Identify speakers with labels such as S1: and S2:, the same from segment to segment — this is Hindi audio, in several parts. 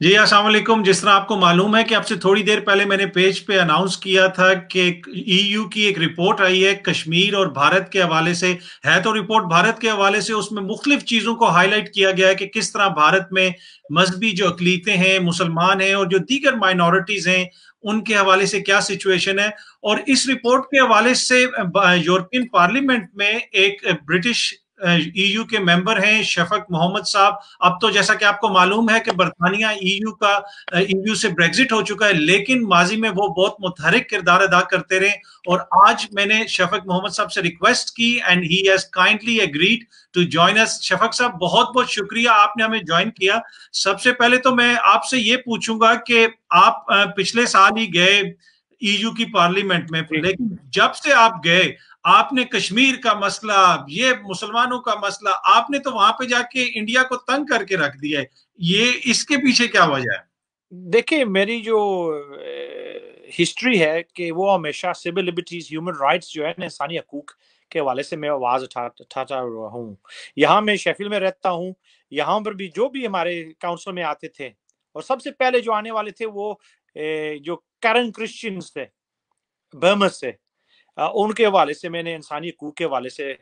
S1: जी, अस्सलाम जिस तरह आपको मालूम है कि आपसे थोड़ी देर पहले मैंने पेज पे अनाउंस किया था कि ईयू की एक रिपोर्ट आई है, कश्मीर और भारत के हवाले से। है तो रिपोर्ट भारत के हवाले से, उसमें मुख्तलिफ़ चीज़ों को हाईलाइट किया गया है कि किस तरह भारत में मजहबी जो अकलीतें हैं, मुसलमान हैं और जो दीगर माइनॉरिटीज हैं, उनके हवाले से क्या सिचुएशन है। और इस रिपोर्ट के हवाले से यूरोपियन पार्लियामेंट में एक ब्रिटिश ईयू के मेंबर हैं शफक मोहम्मद साहब। अब तो जैसा कि आपको मालूम है कि बरतानिया ईयू का ईयू से ब्रेग्जिट हो चुका है लेकिन माजी में वो बहुत मुतहरिक किरदार अदा करते रहे और आज मैंने शफक मोहम्मद साहब से रिक्वेस्ट की and he has kindly agreed to join us Shafaq sahab बहुत बहुत शुक्रिया आपने हमें ज्वाइन किया। सबसे पहले तो मैं आपसे ये पूछूँगा कि आप पिछले साल ही गए ईयू की पार्लियामेंट में। लेकिन जब से आप गए आपने कश्मीर का मसला ये मुसलमानों का मसला आपने तो वहाँ पे जाके इंडिया को तंग करके रख दिया है। ये इसके पीछे क्या वजह है?
S2: देखिए मेरी जो हिस्ट्री है कि वो हमेशा सिविल लिबर्टीज ह्यूमन राइट्स जो है ना इंसानी हकूक के हवाले से मैं आवाज़ उठाता हूँ। यहाँ मैं शेफिल में रहता हूँ यहाँ पर भी जो भी हमारे काउंसिल में आते थे और सबसे पहले जो आने वाले थे वो ए, जो करन क्रिश्चियंस थे बर्मस से। उनके हवाले से मैंने इंसानी हकूक के हवाले से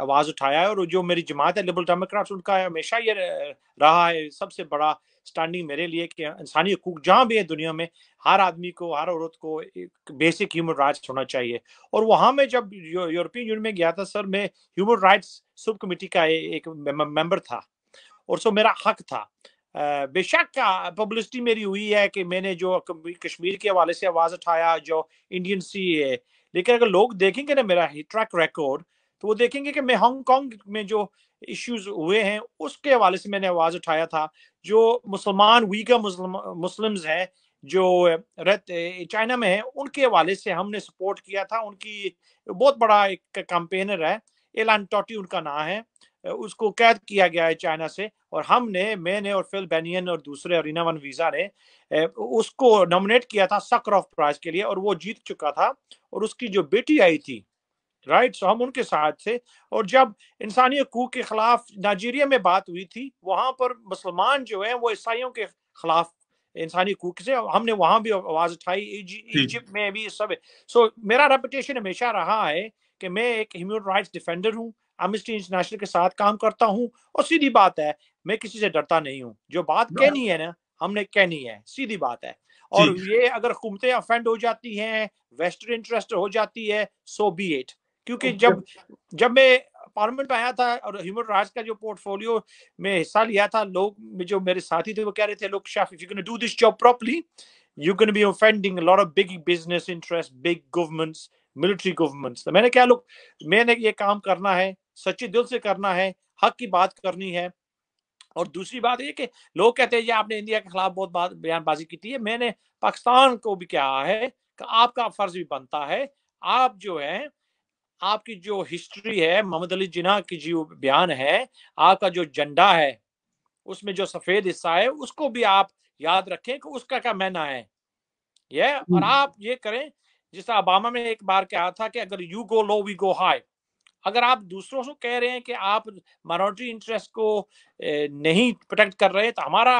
S2: आवाज़ उठाया है और जो मेरी जमात है लिबरल डेमोक्राट्स उनका हमेशा ये रहा है, सबसे बड़ा स्टैंडिंग मेरे लिए कि इंसानी हकूक जहाँ भी है दुनिया में, हर आदमी को, हर औरत को एक बेसिक ह्यूमन राइट्स होना चाहिए। और वहाँ में जब यूरोपियन यूनियन में गया था, सर, मैं ह्यूमन राइट्स सब कमेटी का एक मेंबर था। और सो मेरा हक था। बेशक पब्लिसिटी मेरी हुई है कि मैंने जो कश्मीर के हवाले से आवाज़ उठाया, जो इंडियन सी लेकिन अगर लोग देखेंगे ना मेरा ट्रैक रिकॉर्ड तो वो देखेंगे कि मैं हांगकांग में जो इश्यूज़ हुए हैं, उसके हवाले से मैंने आवाज़ उठाया था, जो मुसलमान वीगा मुस्लिम्स हैं, जो रहते चाइना में है, उनके हवाले से हमने सपोर्ट किया था। उनकी बहुत बड़ा एक कैंपेनर है एलान टोटी उनका नाम है, उसको कैद किया गया है चाइना से, और हमने, मैंने और फिल बेनियन और दूसरे अरीना वन वीज़ा ने उसको नॉमिनेट किया था सकर ऑफ़ प्राइज के लिए और वो जीत चुका था और उसकी जो बेटी आई थी राइट सो हम उनके साथ थे और जब इंसानी हकूक के खिलाफ नाइजीरिया में बात हुई थी वहाँ पर मुसलमान जो है वो ईसाइयों के खिलाफ इंसानी हकूक से हमने वहाँ भी आवाज़ उठाई इजिप्ट में भी सब। सो मेरा रेपुटेशन हमेशा रहा है कि मैं एक ह्यूमन राइट्स डिफेंडर हूँ इंटरनेशनल के साथ काम करता हूँ और सीधी बात है मैं किसी से डरता नहीं हूँ। जो बात कहनी है ना हमने कहनी है सीधी बात है। और ये अगर हुकूमतें अफेंड हो जाती हैं वेस्टर्न इंटरेस्ट हो जाती है सो बी एट क्योंकि जब जब मैं पार्लियामेंट में आया था और ह्यूमन राइट्स का जो पोर्टफोलियो में हिस्सा लिया था लोग जो मेरे साथी थे वो कह रहे थे लोग shaft if you can do this job properly you can be offending lot of big business interest big governments military governments तो मैंने क्या लोग मैंने ये काम करना है सच्चे दिल से करना है हक की बात करनी है और दूसरी बात ये कि लोग कहते हैं ये आपने इंडिया के खिलाफ बहुत बयानबाजी की है मैंने पाकिस्तान को भी कहा है कि आपका फ़र्ज़ भी बनता है। आप जो है आपकी जो हिस्ट्री है मोहम्मद अली जिना की जो बयान है आपका जो झंडा है उसमें जो सफ़ेद हिस्सा है उसको भी आप याद रखें कि उसका क्या मैना है। ये और हम्म। आप ये करें जिस ओबामा में एक बार कहा था कि अगर you go low we go high अगर आप दूसरों से कह रहे हैं कि आप माइनॉरिटी इंटरेस्ट को नहीं प्रोटेक्ट कर रहे तो हमारा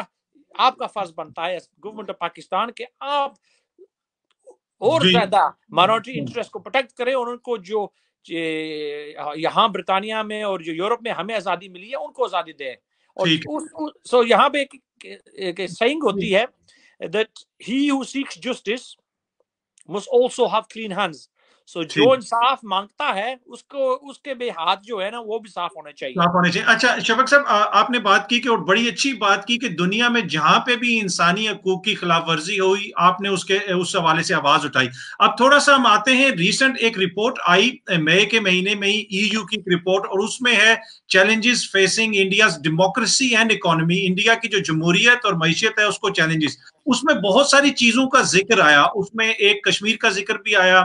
S2: आपका फ़र्ज़ बनता है गवर्नमेंट ऑफ़ पाकिस्तान के आप और ज़्यादा माइनॉरिटी इंटरेस्ट को प्रोटेक्ट करें और उनको जो यहाँ ब्रिटानिया में और जो यूरोप में हमें आज़ादी मिली है उनको आज़ादी दें। और उस, उस, सो यहाँ पे एक, एक, एक सही होती है that he who seeks justice must also have clean hands so जो इंसाफ माँगता है उसको उसके भी हाथ जो है ना वो भी साफ़ होने चाहिए।
S1: साफ़ होने चाहिए। अच्छा शफक साहब आपने बात की कि और बड़ी अच्छी बात की कि दुनिया में जहाँ पे भी इंसानी हकूक की खिलाफ वर्जी हुई आपने उसके उस हवाले से आवाज़ उठाई। अब थोड़ा सा हम आते हैं रिसेंट एक रिपोर्ट आई मई के महीने में ही ईयू की रिपोर्ट और उसमें है challenges facing India democracy and economy India की जो जमहूरियत और मीशत है उसको चैलेंजेस उसमें बहुत सारी चीज़ों का ज़िक्र आया उसमें एक कश्मीर का ज़िक्र भी आया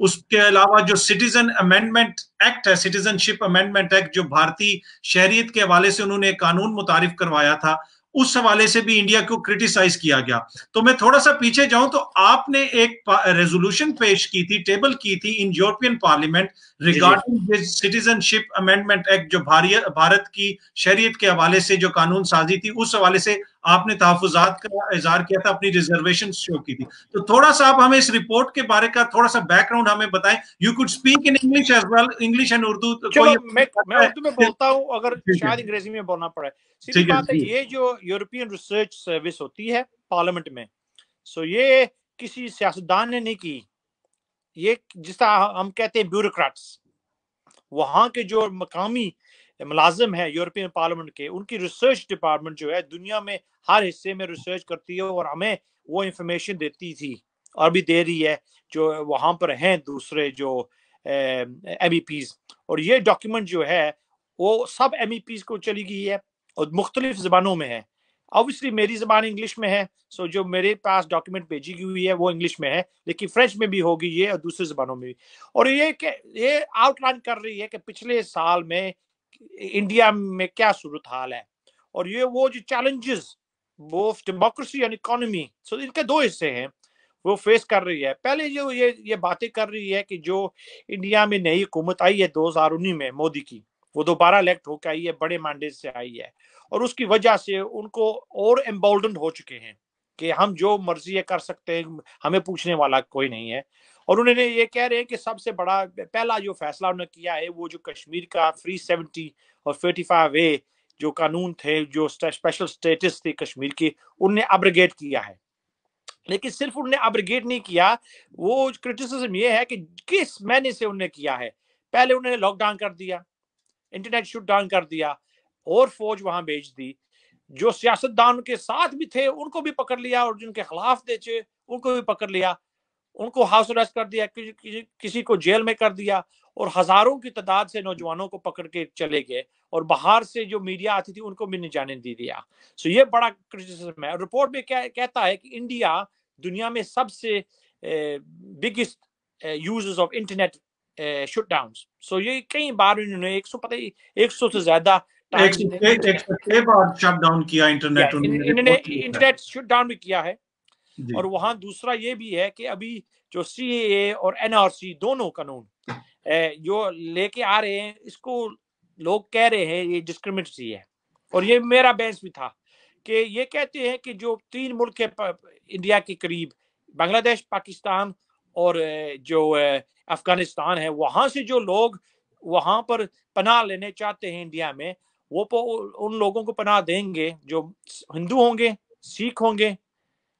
S1: उसके अलावा जो सिटीजन अमेंडमेंट एक्ट है सिटीजनशिप अमेंडमेंट एक्ट जो भारतीय शहरियत के हवाले से उन्होंने कानून मुतारिफ करवाया था उस हवाले से भी इंडिया को क्रिटिसाइज किया गया। तो मैं थोड़ा सा पीछे जाऊँ तो आपने एक रेजोल्यूशन पेश की थी टेबल की थी in European Parliament regarding citizenship amendment act जो भारत की शरीयत के हवाले से जो कानून साजी थी उस हवाले से आपने तहफात का इजहार किया था अपनी रिजर्वेशन शो की थी। तो थोड़ा सा आप हमें इस रिपोर्ट के बारे का थोड़ा सा बैकग्राउंड हमें बताएँ। You could speak in English as well English and Urdu
S2: मैं मैं उर्दू में बोलता हूँ अगर शायद अंग्रेज़ी में बोलना पड़े। सीधी बात है ये जो यूरोपियन रिसर्च सर्विस होती है पार्लियामेंट में सो ये किसी सियासतदान ने नहीं की। ये जिसका हम कहते हैं ब्यूरोक्रेट्स वहाँ के जो मकामी मुलाजिम है यूरोपियन पार्लियामेंट के, उनकी रिसर्च डिपार्टमेंट जो है दुनिया में हर हिस्से में रिसर्च करती है और हमें वो इंफॉर्मेशन देती थी और भी दे रही है जो वहाँ पर हैं दूसरे जो एम e और ये डॉक्यूमेंट जो है, वो सब एम e को चली गई है और मुख्तलिफ़ जबानों में है। ऑब्वियसली मेरी जबान इंग्लिश में है सो जो मेरे पास डॉक्यूमेंट भेजी गई हुई है, वो इंग्लिश में है, लेकिन फ्रेंच में भी होगी ये और दूसरी जबानों में भी। और ये ये आउटलाइन कर रही है कि पिछले साल में इंडिया में क्या सूरत हाल है? और ये वो जो चैलेंजेस वो डेमोक्रेसी एंड इकोनॉमी सो इनके दो हिस्से हैं, वो फेस कर रही है। पहले जो ये ये बातें कर रही है कि जो इंडिया में नई हुकूमत आई है 2019 में मोदी की, वो दोबारा इलेक्ट होकर आई है, बड़े मैंडेट से आई है। और उसकी वजह से उनको और एम्बोल्डन हो चुके हैं कि हम जो मर्ज़ी है कर सकते हैं, हमें पूछने वाला कोई नहीं है। और उन्होंने ये कह रहे हैं कि सबसे बड़ा, पहला जो फैसला उन्होंने किया है, वो जो कश्मीर का फ्री सेवेंटी और थर्टी फाइव ए जो कानून थे, जो स्पेशल स्टेटस थे कश्मीर की, उनने अब्रिगेट किया है। लेकिन सिर्फ़ उन्होंने अब्रिगेट नहीं किया, वो क्रिटिसिज्म ये है कि किस महीने से उन्होंने किया है? पहले उन्होंने लॉकडाउन कर दिया इंटरनेट शूट डाउन कर दिया, और फौज वहाँ भेज दी। जो सियासतदान के साथ भी थे, उनको भी पकड़ लिया और जिनके खिलाफ थे, उनको भी पकड़ लिया। उनको हाउस अरेस्ट कर दिया कि, कि, किसी को जेल में कर दिया और हज़ारों की तादाद से नौजवानों को पकड़ के चले गए और बाहर से जो मीडिया आती थी उनको भी नहीं जाने दे दिया। सो ये बड़ा क्रिटिसिज्म है। रिपोर्ट में क्या कहता है कि इंडिया दुनिया में सबसे biggest users of internet shut down so ये कई बार इन्होंने एक सौ पता एक सौ से ज़्यादा
S1: शट डाउन किया इंटरनेट
S2: इन्होंने इंटरनेट शट डाउन भी किया है। और वहाँ दूसरा ये भी है कि अभी जो सी ए और एनआरसी दोनों कानून जो लेके आ रहे हैं, इसको लोग कह रहे हैं ये डिस्क्रिमिनेटरी है। और ये मेरा बहस भी था कि ये कहते हैं कि जो तीन मुल्क है इंडिया के करीब, बांग्लादेश, पाकिस्तान और जो अफ़गानिस्तान है, वहाँ से जो लोग वहाँ पर पनाह लेने चाहते हैं इंडिया में, वो उन लोगों को पनाह देंगे जो हिंदू होंगे, सिख होंगे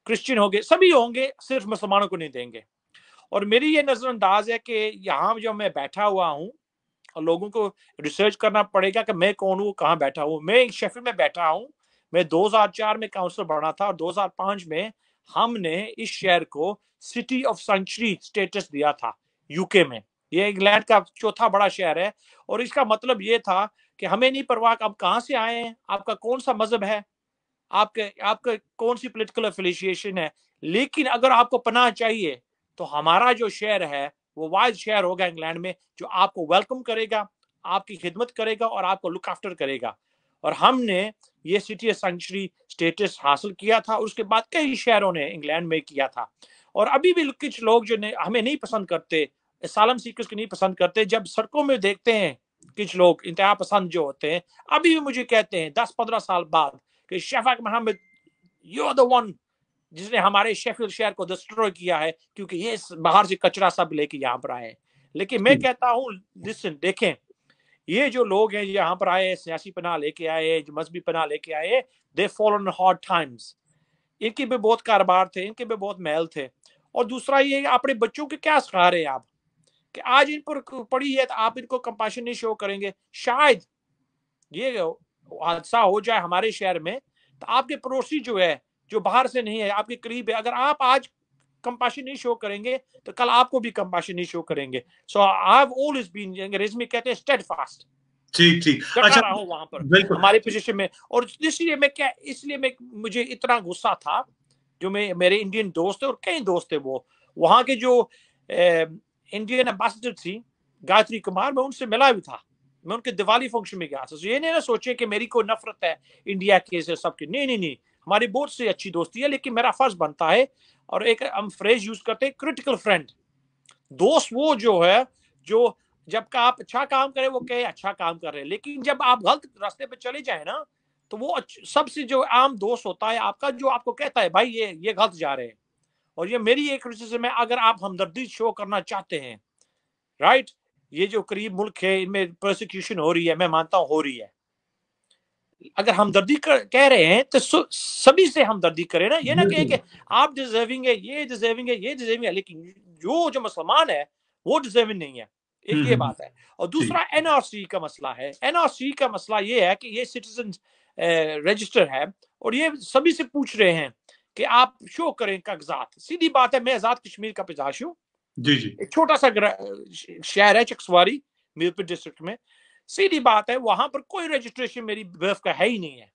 S2: क्रिश्चियन होंगे, सभी होंगे, सिर्फ़ मुसलमानों को नहीं देंगे। और मेरी ये नजरअंदाज है कि यहाँ जो मैं बैठा हुआ हूँ, और लोगों को रिसर्च करना पड़ेगा कि मैं कौन हूँ, कहाँ बैठा हूँ। मैं शेफिल में बैठा हूँ, मैं 2004 में काउंसलर बना था और 2005 में हमने इस शहर को सिटी ऑफ़ सेंचुरी स्टेटस दिया था यूके में। ये इंग्लैंड का चौथा बड़ा शहर है, और इसका मतलब ये था कि हमें नहीं परवाह, आप कहाँ से आए हैं? आपका कौन सा मज़हब है? आपके आपके कौन सी पोलिटिकल एफिलिशिएशन है? लेकिन अगर आपको पनाह चाहिए तो हमारा जो शहर है, वो वाइज शहर होगा इंग्लैंड में, जो आपको वेलकम करेगा, आपकी खिदमत करेगा और आपको लुक आफ्टर करेगा। और हमने ये सिटी सेंचुरी स्टेटस हासिल किया था उसके बाद कई शहरों ने इंग्लैंड में किया था। और अभी भी कुछ लोग जो हमें नहीं पसंद करते सालम सीकर्स को नहीं पसंद करते, जब सड़कों में देखते हैं, कुछ लोग इंतहा पसंद जो होते हैं, अभी भी मुझे कहते हैं दस पंद्रह साल बाद कि Shafaq Mohammad you the one जिसने हमारे शेफिल शहर को डिस्ट्रॉय किया है क्योंकि ये बाहर से कचरा सब लेके यहाँ पर आए लेकिन मैं कहता हूँ लिसन देखें ये जो लोग हैं यहाँ पर आए सियासी पनाह लेके आए मजहबी पनाह लेके आए they follow in hard times इनके भी बहुत कारोबार थे इनके भी बहुत महल थे। और दूसरा ये अपने बच्चों के क्या सिखा रहे हैं आप? कि आज इन पर पड़ी है तो आप इनको कंपाशन नहीं शो करेंगे। शायद ये हादसा हो जाए हमारे शहर में तो आपके पड़ोसी जो है जो बाहर से नहीं है आपके करीब है अगर आप आज कंपाशन नहीं शो करेंगे तो कल आपको भी कंपाशन नहीं शो करेंगे। सो आई ऑलवेज बीन अंग्रेज़ी में कहते हैं स्टेड फास्ट
S1: ठीक। ठीक
S2: अच्छा रहा हूँ वहाँ पर हमारे पोजीशन में। और इसलिए मैं क्या इसलिए मैं मुझे इतना गुस्सा था जो मैं मेरे इंडियन दोस्त और कई दोस्त थे वो। वहाँ के जो इंडियन एम्बेसडर थी गायत्री कुमार मैं उनसे मिला भी था। मैं उनके दिवाली फ़ंक्शन में गया था। ये नहीं ना सोचे कि मेरी कोई नफरत है इंडिया के से सबके। नहीं नहीं नहीं। हमारी बहुत से अच्छी दोस्ती है, लेकिन मेरा फ़र्ज़ बनता है और एक हम फ्रेज यूज़ करते हैं क्रिटिकल फ्रेंड दोस्त वो जो है, जो जब का आप अच्छा काम करें, वो कहे अच्छा काम कर रहे हैं। लेकिन जब आप गलत रास्ते पे चले जाए ना तो वो सबसे जो आम दोस्त होता है आपका, जो आपको कहता है, भाई, ये ये गलत जा रहे हैं। और ये मेरी एक क्रिटिसिज्म है अगर आप हमदर्दी शो करना चाहते हैं राइट ये जो करीब मुल्क है इनमें प्रोसिक्यूशन हो रही है मैं मानता हूँ हो रही है। अगर हमदर्दी कह रहे हैं तो सभी से हमदर्दी करें ना ये ना कहें कि आप डिजर्विंग है ये डिजर्विंग है ये डिजर्विंग है लेकिन जो जो मुसलमान है वो डिजर्विंग नहीं है। एक ये बात है। और दूसरा एनआरसी का मसला है। एनआरसी का मसला ये है कि ये सिटीजन रजिस्टर है और ये सभी से पूछ रहे हैं कि आप शो करें कागजात सीधी बात है मैं आज़ाद कश्मीर का पिजाश हूँ
S1: जी जी।
S2: एक छोटा सा शहर है चकसवारी मीरपुर डिस्ट्रिक्ट में। सीधी बात है वहाँ पर कोई रजिस्ट्रेशन मेरी बर्फ़ का है ही नहीं है।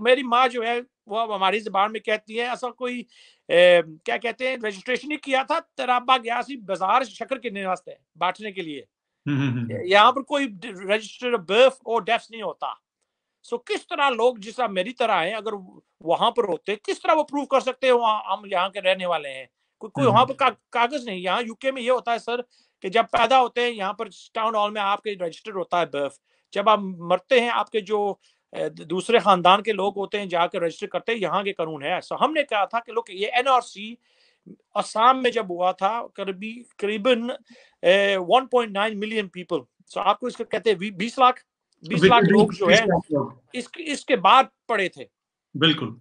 S2: मेरी माँ जो है वो अब हमारी जबान में कहती है ऐसा कोई ए, क्या कहते हैं रजिस्ट्रेशन ही किया था तराबा गया सी बाज़ार शक्कर किन्ने वास्ते बांटने के लिए। हम्म, हम्म, हम्म। यहाँ पर कोई रजिस्टर बर्फ़ और डेफ्स नहीं होता। सो किस तरह लोग जिस तरह मेरी तरह हैं अगर वहाँ पर होते किस तरह वो प्रूव कर सकते हैं हम यहाँ के रहने वाले हैं? कोई कोई वहाँ पर का, कागज़ नहीं यहाँ यूके में ये होता है सर कि जब पैदा होते हैं यहाँ पर टाउन हॉल में आपके रजिस्टर होता है बर्फ़ जब आप मरते हैं आपके जो दूसरे खानदान के लोग होते हैं जाकर रजिस्टर करते हैं यहाँ के कानून है ऐसा। हमने कहा था कि लोग ये एनआरसी असम में जब हुआ था करीबी करीबन 1.9 मिलियन पीपल सो आपको इसका कहते हैं बीस लाख बीस लाख लोग जो है इस, इसके बाद पड़े थे।
S1: बिल्कुल।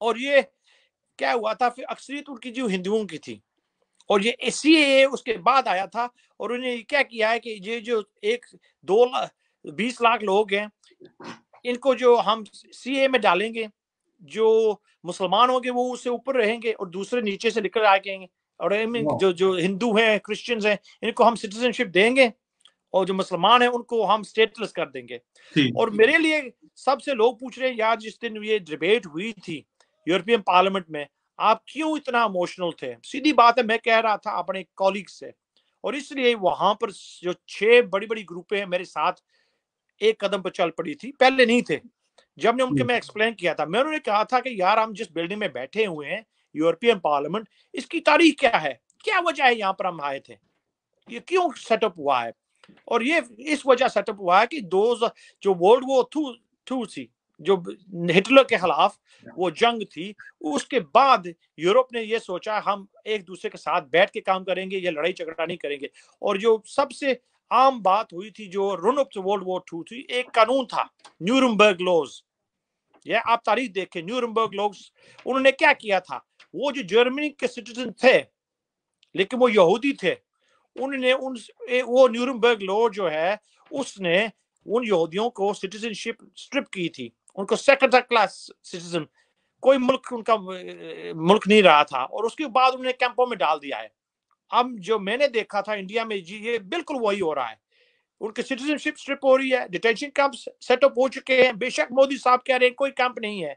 S2: और ये क्या हुआ था? फिर अक्सरियत उनकी जो हिंदुओं की थी। और ये सीए उसके बाद आया था और उन्हें क्या किया है कि ये जो एक दो लाख बीस लाख लोग हैं इनको जो हम सीए में डालेंगे जो मुसलमान होंगे वो उससे ऊपर रहेंगे और दूसरे नीचे से निकल आएँगे। और जो जो हिंदू हैं क्रिश्चियंस हैं इनको हम सिटीजनशिप देंगे और जो मुसलमान है उनको हम स्टेटलेस कर देंगे। और मेरे लिए सबसे लोग पूछ रहे हैं यार जिस दिन ये डिबेट हुई थी यूरोपियन पार्लियामेंट में आप क्यों इतना इमोशनल थे? सीधी बात है मैं कह रहा था अपने कॉलीग से। और इसलिए वहाँ पर जो छह बड़ी बड़ी ग्रुपें हैं मेरे साथ एक कदम पर चल पड़ी थी पहले नहीं थे। जब ने उनके मैं एक्सप्लेन किया था मैं उन्होंने कहा था कि यार हम जिस बिल्डिंग में बैठे हुए हैं यूरोपियन पार्लियामेंट इसकी तारीख क्या है? क्या वजह है यहाँ पर हम आए थे? ये क्यों सेटअप हुआ है? और ये इस वजह सेटअप हुआ है कि दो जो वर्ल्ड वो टू टू थी जो हिटलर के खिलाफ वो जंग थी उसके बाद यूरोप ने ये सोचा हम एक दूसरे के साथ बैठ के काम करेंगे या लड़ाई झगड़ा नहीं करेंगे। और जो सबसे आम बात हुई थी जो run of world war two थी एक कानून था न्यूरमबर्ग लॉज ये आप तारीख देखें न्यूरमबर्ग लॉज उन्होंने क्या किया था? वो जो जर्मनी के सिटीजन थे लेकिन वो यहूदी थे उन्होंने उन वो न्यूरमबर्ग लॉ जो है उसने उन यहूदियों को सिटीजनशिप स्ट्रिप की थी। उनको सेकंड क्लास सिटीजन कोई मुल्क उनका मुल्क नहीं रहा था और उसके बाद उन्हें कैंपों में डाल दिया है। अब जो मैंने देखा था इंडिया में जी, ये बिल्कुल वही हो रहा है। उनकी सिटीजनशिप स्ट्रिप हो रही है डिटेंशन कैंप सेटअप हो चुके हैं। बेशक मोदी साहब कह रहे हैं कोई कैंप नहीं है।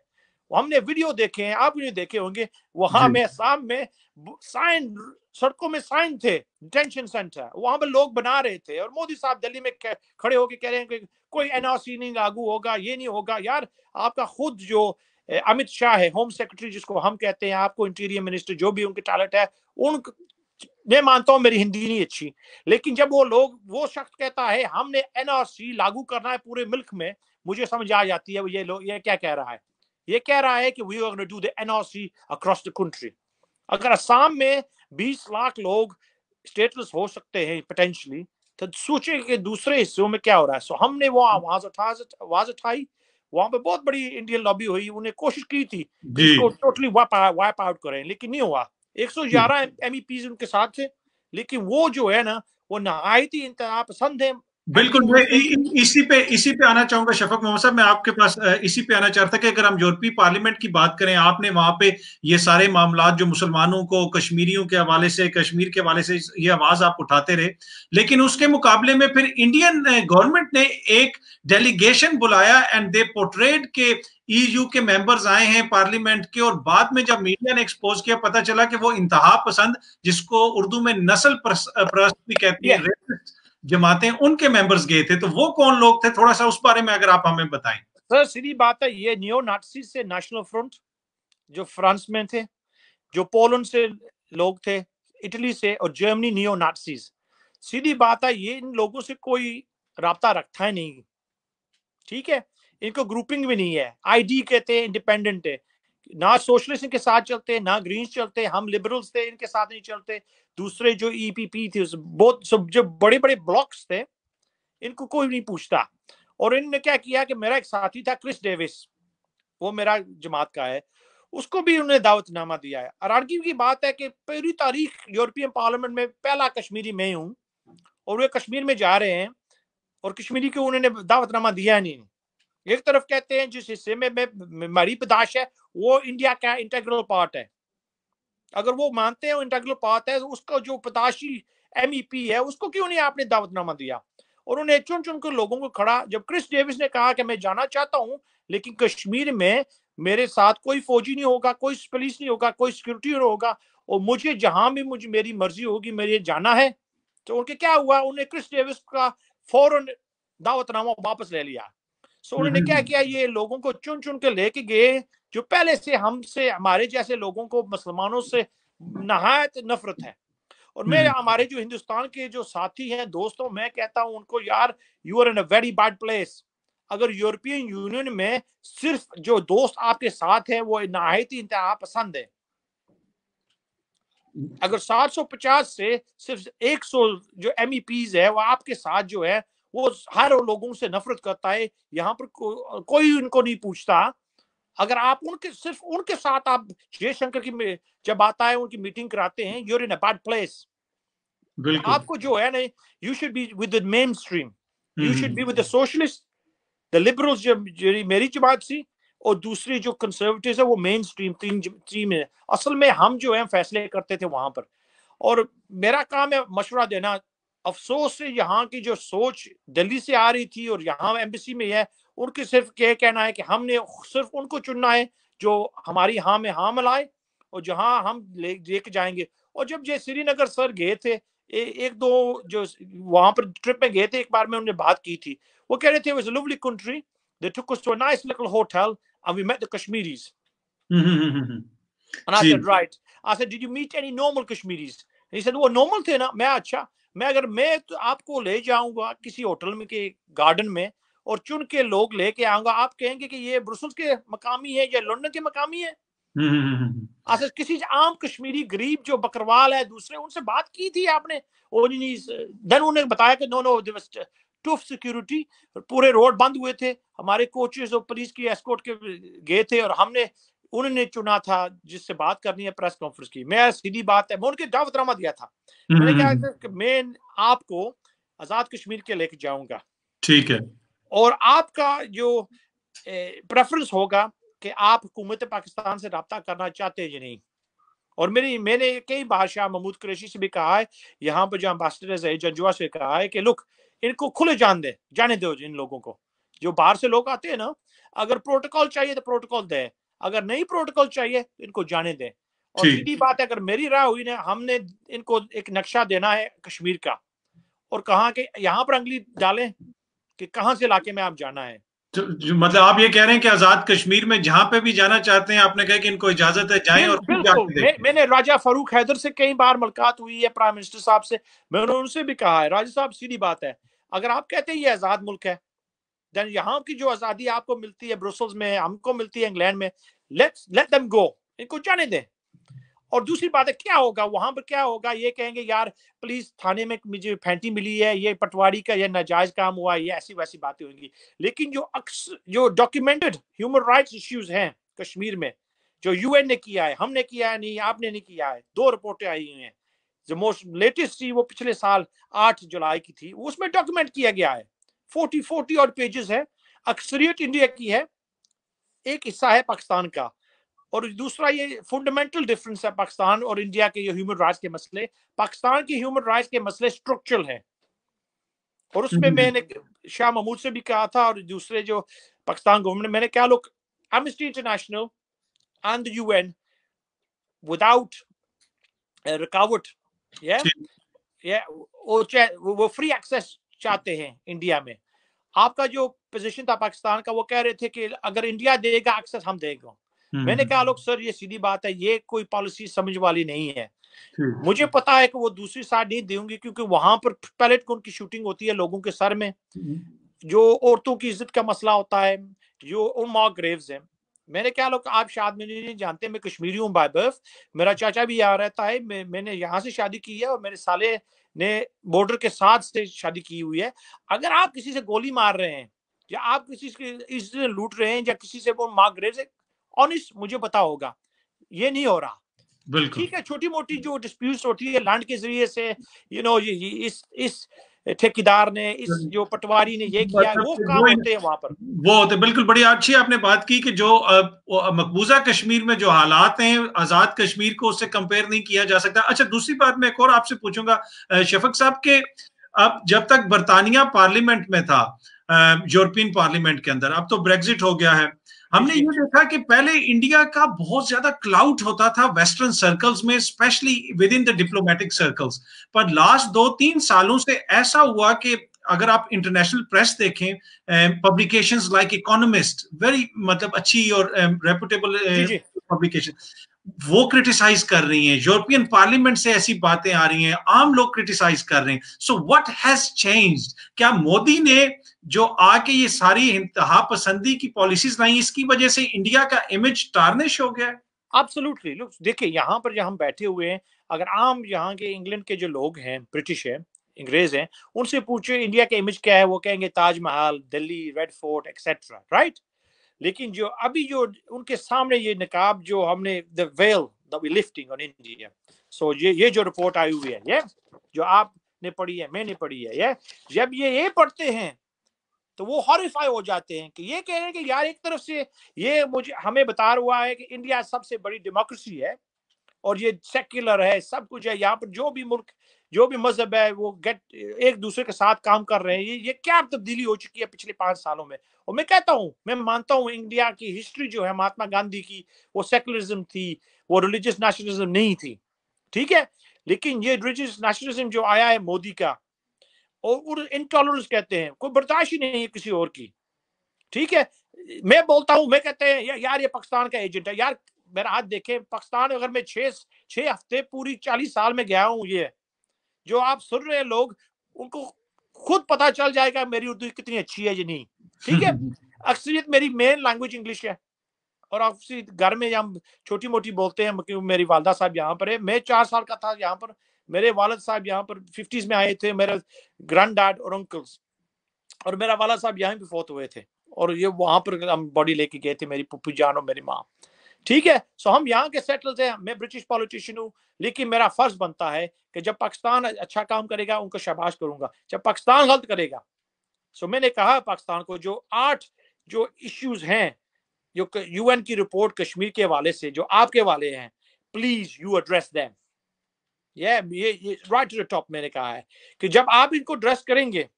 S2: हमने वीडियो देखे हैं आप नहीं देखे होंगे। वहाँ में शाम में साइन सड़कों में साइन थे डिटेंशन सेंटर वहाँ पर लोग बना रहे थे और मोदी साहब दिल्ली में खड़े होकर कह रहे हैं कि कोई एनआरसी नहीं लागू होगा ये नहीं होगा। यार आपका खुद जो अमित शाह है होम सेक्रेटरी जिसको हम कहते हैं आपको इंटीरियर मिनिस्टर जो भी उनके टैलेंट है उन मैं मानता हूँ मेरी हिंदी नहीं अच्छी। लेकिन जब वो लोग वो शख्स कहता है हमने एनआरसी लागू करना है पूरे मुल्क में मुझे समझ आ जाती है ये लोग ये क्या कह रहा है? ये कह रहा है कि we are gonna do the NRC across the country अगर असम में 20 लाख लोग स्टेटलेस हो सकते हैं पोटेंशियली तो सोचे कि दूसरे हिस्सों में क्या हो रहा है। सो so, हमने वो आवाज़ उठा आवाज़ उठाई। वहाँ पे बहुत बड़ी इंडियन लॉबी हुई उन्हें कोशिश की थी इसको टोटली वाइप आउट करें लेकिन नहीं हुआ। 111 एमईपी उनके साथ थे लेकिन वो जो है ना वो नहायत इंतहा पसंद है।
S1: बिल्कुल मैं इसी पे इसी पे आना चाहूँगा शफक मोहम्मद साहब मैं आपके पास इसी पे आना चाहता कि अगर हम यूरोपीय पार्लियामेंट की बात करें आपने वहाँ पे ये सारे मामला जो मुसलमानों को कश्मीरियों के हवाले से कश्मीर के हवाले से ये आवाज़ आप उठाते रहे लेकिन उसके मुकाबले में फिर इंडियन गवर्नमेंट ने एक डेलीगेशन बुलाया एंड दे पोर्ट्रेड के ईयू के मेंबर्स आए हैं पार्लियामेंट के और बाद में जब मीडिया ने एक्सपोज किया पता चला कि वो इंतहा पसंद जिसको उर्दू में नस्ल प्रस्त भी कहती है जमातें, उनके मेंबर्स गए थे तो वो कौन लोग थे? थोड़ा सा उस बारे में अगर आप हमें बताएँ।
S2: सर, सीधी बात है, ये नियो नाटसी से नेशनल फ्रंट जो फ्रांस में थे, जो पोलैंड से लोग थे इटली से और जर्मनी नियो नाटसीज सीधी बात है, ये इन लोगों से कोई रबता रखता है नहीं। ठीक है? इनको ग्रुपिंग भी नहीं है। आईडी कहते हैं इंडिपेंडेंट है। ना सोशलिस्ट इनके साथ चलते, ना ग्रीन चलते, हम लिबरल्स थे, इनके साथ नहीं चलते। दूसरे जो ईपीपी e थे बहुत, सब जो बड़े बड़े ब्लॉक्स थे, इनको कोई नहीं पूछता। और इनने क्या किया कि मेरा एक साथी था, क्रिस डेविस, वो मेरा जमात का है, उसको भी उन्होंने दावतनामा दिया है। अरानगी की बात है कि पूरी तारीख यूरोपियन पार्लियामेंट में, पहला कश्मीरी मैं हूँ, और वे कश्मीर में जा रहे हैं, और कश्मीरी को उन्होंने दावतनामा दिया नहीं। एक तरफ़ कहते हैं जिस हिस्से में हमारी पदाश है, वो इंडिया का इंटेग्रल पार्ट है। अगर वो मानते हैं इंटेग्रल पार्ट है उसका जो पदाशी एम e है, उसको क्यों नहीं आपने दावतनामा दिया? और उन्हें चुन चुन कर लोगों को खड़ा, जब क्रिस डेविस ने कहा कि मैं जाना चाहता हूँ, लेकिन कश्मीर में मेरे साथ कोई फौजी नहीं होगा, कोई पुलिस नहीं होगा, कोई सिक्योरिटी नहीं होगा, और मुझे जहाँ भी मुझे, मेरी मर्ज़ी होगी, मेरे जाना है। तो उनके क्या हुआ? उन्हें क्रिस डेविस का फ़ौरन दावतनामा वापस ले लिया। सो उन्होंने क्या किया? ये लोगों को चुन चुन के लेके गए जो पहले से हमसे हमारे जैसे लोगों को मुसलमानों से नहायत नफरत है। और मैं हम्म। हमारे जो हिंदुस्तान के जो साथी हैं दोस्तों मैं कहता हूँ उनको यार you are in a very bad place अगर यूरोपियन यूनियन में सिर्फ़ जो दोस्त आपके साथ हैं वो नहायत ही इंतहा पसंद है। अगर 750 से सिर्फ़ 100 जो एम है वो आपके साथ जो है वो हर लोगों से नफरत करता है यहाँ पर को, कोई उनको नहीं पूछता। अगर आप उनके सिर्फ़ उनके साथ आप जयशंकर की जब आता है उनकी मीटिंग कराते हैं you're in a bad place आपको जो है ना you should be with mainstream you should be with the socialist the liberals जो मेरी जमात सी और दूसरी जो कंजर्वेटिव है वो मेन स्ट्रीम तीन स्ट्रीम है। असल में हम जो है फैसले करते थे वहाँ पर। और मेरा काम है मशवरा देना अफसोस से यहाँ की जो सोच दिल्ली से आ रही थी और यहाँ एम्बेसी में है उनके सिर्फ़ क्या कहना है कि हमने सिर्फ़ उनको चुनना है जो हमारी हाँ में हाँ मिलाए और जहाँ हम ले लेके जाएँगे। और जब ये श्रीनगर सर गए थे ए, एक दो जो वहाँ पर ट्रिप में गए थे एक बार में उन्होंने बात की थी। वो कह रहे थे was lovely country they took us to a nice little hotel and we met the Kashmiris and I said right. I said did you meet any normal Kashmiris? And he said वो normal थे ना. मैं अच्छा. मैं अगर मैं तो आपको ले जाऊँगा किसी होटल में के गार्डन में और चुन के लोग लेके आऊँगा आप कहेंगे कि ये ब्रुसल्स के मकामी है या लंदन के मकामी है? हम्म, हम्म, हम्म, अच्छा किसी आम कश्मीरी गरीब जो बकरवाल है दूसरे उनसे बात की थी आपने? देन उन्होंने बताया कि नो नो टफ सिक्योरिटी पूरे रोड बंद हुए थे। हमारे कोचेस और पुलिस की एस्कोर्ट के गए थे और हमने उन्होंने चुना था जिससे बात करनी है प्रेस कॉन्फ्रेंस की। मैं सीधी बात है मैं उनके दावतनामा दिया था। मैंने कहा हम्म, हम्म। कि मैं आपको आज़ाद कश्मीर के लेके जाऊँगा।
S1: ठीक है।
S2: और आपका जो प्रेफरेंस होगा कि आप हुकूमत पाकिस्तान से रबता करना चाहते हैं या नहीं। और मेरी मैंने कई बार शाह महमूद कुरैशी से भी कहा है यहाँ पर जो अम्बासडर है जंजुआ से कहा है कि लुक इनको खुले जान दे जाने दो इन लोगों को। जो बाहर से लोग आते हैं ना अगर प्रोटोकॉल चाहिए तो प्रोटोकॉल दे। अगर नई प्रोटोकॉल चाहिए तो इनको जाने दें। और सीधी बात है अगर मेरी राय हुई ना हमने इनको एक नक्शा देना है कश्मीर का। और कहा कि यहाँ पर अंगली डालें कि कहाँ से इलाके में आप जाना है।
S1: तो, मतलब आप ये कह रहे हैं कि आज़ाद कश्मीर में जहाँ पे भी जाना चाहते हैं आपने कहा कि इनको इजाज़त है जाएँ और
S2: मैं, मैंने राजा फारूक हैदर से कई बार मुलाकात हुई है प्राइम मिनिस्टर साहब से मैंने उनसे भी कहा है राजा साहब सीधी बात है। अगर आप कहते हैं ये आज़ाद मुल्क है देन यहाँ की जो आज़ादी आपको मिलती है, ब्रुसल्स में, हमको मिलती है, इंग्लैंड में लेट्स लेट देम गो इनको जाने दें। और दूसरी बात है, क्या होगा? वहाँ पर क्या होगा? ये कहेंगे, यार प्लीज़ थाने में मुझे फैंटी मिली है, ये पटवारी का, या नाजायज काम हुआ, ये ऐसी वैसी बातें होंगी। लेकिन जो अक्सर जो डॉक्यूमेंटेड ह्यूमन राइट्स इश्यूज़ हैं कश्मीर में, जो यूएन ने किया है, हमने किया है, नहीं, आपने नहीं किया है, दो रिपोर्टें आई हुई हैं। जो मोस्ट लेटेस्ट थी वो पिछले साल आठ जुलाई की थी, उसमें डॉक्यूमेंट किया गया है। फोर्टी फोर्टी और पेजेस है। अक्सरियत इंडिया की है। एक हिस्सा है पाकिस्तान का और दूसरा ये फंडामेंटल डिफरेंस है पाकिस्तान और इंडिया के ये ह्यूमन राइट्स के मसले। पाकिस्तान के ह्यूमन राइट्स के मसले स्ट्रक्चरल हैं। और उसमें हम्म। मैंने शाह महमूद से भी कहा था और दूसरे जो पाकिस्तान गवर्नमेंट मैंने क्या लोग Amnesty International and UN without रुकावट या वो वो फ्री एक्सेस चाहते हैं इंडिया में। आपका जो पोजीशन था पाकिस्तान का वो कह रहे थे कि अगर इंडिया देगा एक्सेस हम देगा। मैंने कहा लोग सर ये सीधी बात है ये कोई पॉलिसी समझ वाली नहीं है। मुझे पता है कि वो दूसरी साइड नहीं देंगे क्योंकि वहाँ पर पैलेट कौन की शूटिंग होती है लोगों के सर में। जो औरतों की इज़्ज़त का मसला होता है जो उन मॉक ग्रेव्स हैं मैंने क्या लोग आप शायद मुझे नहीं जानते मैं कश्मीरी हूँ बाय बर्थ मेरा चाचा भी यहाँ रहता है मैं, मैंने यहाँ से शादी की है और मेरे साले ने बॉर्डर के साथ से शादी की हुई है। अगर आप किसी से गोली मार रहे हैं या आप किसी से लूट रहे हैं या किसी से वो मार से ऑनेस्ट मुझे पता होगा ये नहीं हो रहा।
S1: बिल्कुल।
S2: ठीक है छोटी मोटी जो डिस्प्यूट होती है लैंड के ज़रिए से यू नो इस इस ठेकेदार ने इस जो पटवारी ने ये किया वो काम होते हैं वहाँ पर।
S1: वो होते बिल्कुल बड़ी अच्छी आपने बात की कि जो मकबूजा कश्मीर में जो हालात हैं आज़ाद कश्मीर को उससे कंपेयर नहीं किया जा सकता। अच्छा दूसरी बात मैं एक और आपसे पूछूँगा शफक साहब के अब जब तक बरतानिया पार्लियामेंट में था यूरोपियन पार्लियामेंट के अंदर अब तो ब्रेग्जिट हो गया है। हमने ये देखा कि पहले इंडिया का बहुत ज़्यादा क्लाउड होता था वेस्टर्न सर्कल्स में specially with in the diplomatic circles पर लास्ट दो तीन सालों से ऐसा हुआ कि अगर आप इंटरनेशनल प्रेस देखें पब्लिकेशंस लाइक इकोनॉमिस्ट वेरी मतलब अच्छी और रेपुटेबल पब्लिकेशन वो क्रिटिसाइज कर रही हैं। यूरोपियन पार्लियामेंट से ऐसी बातें आ रही हैं आम लोग क्रिटिसाइज कर रहे हैं। सो व्हाट हैज़ चेंज्ड क्या मोदी ने जो आके ये सारी इंतहा पसंदी की पॉलिसीज़ लाई, इसकी वजह से इंडिया का इमेज टार्निश हो गया।
S2: एब्सोल्युटली लुक देखिए, यहाँ पर जहाँ हम बैठे हुए हैं, अगर आम यहाँ के इंग्लैंड के जो लोग हैं ब्रिटिश हैं अंग्रेज़ हैं, उनसे पूछे इंडिया का इमेज क्या है? वो कहेंगे Taj Mahal Delhi red fort etcetera right लेकिन जो अभी जो उनके सामने ये निकाब जो हमने the veil lifting on India so ये ये जो रिपोर्ट आई हुई है, ये, जो आपने पढ़ी है, मैंने पढ़ी है, ये, जब ये ये पढ़ते हैं तो वो हॉरिफाई हो जाते हैं कि ये कह रहे हैं कि यार एक तरफ़ से ये मुझे, हमें बता हुआ है कि इंडिया सबसे बड़ी डेमोक्रेसी है और ये सेक्युलर है, सब कुछ है, यहाँ पर जो भी मुल्क, जो भी मज़हब है, वो गेट एक दूसरे के साथ काम कर रहे हैं, ये ये क्या तब्दीली हो चुकी है पिछले पाँच सालों में? और मैं कहता हूँ, मैं मानता हूँ इंडिया की हिस्ट्री जो है, महात्मा गांधी की, वो सेकुलरिज्म थी, वो रिलीजियस नेशनलिज्म नहीं थी, ठीक है? लेकिन ये रिलीजियस नेशनलिज्म जो आया है मोदी का और इंटॉलरेंस कहते हैं। कोई बर्दाश्त ही नहीं है किसी और की। ठीक है? मैं बोलता हूँ मैं कहते हैं या, यार ये पाकिस्तान का एजेंट है। यार मेरा हाथ देखे पाकिस्तान अगर मैं छह छह हफ़्ते पूरी चालीस साल में गया हूँ ये जो आप सुन रहे हैं लोग उनको खुद पता चल जाएगा मेरी उर्दू कितनी अच्छी है या नहीं। ठीक है? अक्सरियत मेरी मेन लैंग्वेज इंग्लिश है। और आप घर में हम छोटी मोटी बोलते हैं मेरी वालदा साहब यहाँ पर है मैं चार साल का था यहाँ पर मेरे वालद साहब यहाँ पर फिफ्टीज में आए थे, मेरे ग्रैंड डैड और अंकल्स और मेरा वाला साहब यहाँ भी फोत हुए थे। और ये वहाँ पर हम बॉडी लेके गए थे, मेरी पुप्पी जान और मेरी माँ। ठीक है? सो हम यहाँ के सेटल थे मैं ब्रिटिश पॉलिटिशियन हूँ, लेकिन मेरा फ़र्ज़ बनता है कि जब पाकिस्तान अच्छा काम करेगा, उनको शाबाश करूँगा। जब पाकिस्तान गलत करेगा सो मैंने कहा पाकिस्तान को, जो आठ जो इश्यूज़ हैं, जो यूएन की रिपोर्ट कश्मीर के वाले से, जो आपके वाले हैं प्लीज़ यू एड्रेस दैम ये ये राइट टू द टॉप मैंने कहा है कि जब आप इनको ड्रेस करेंगे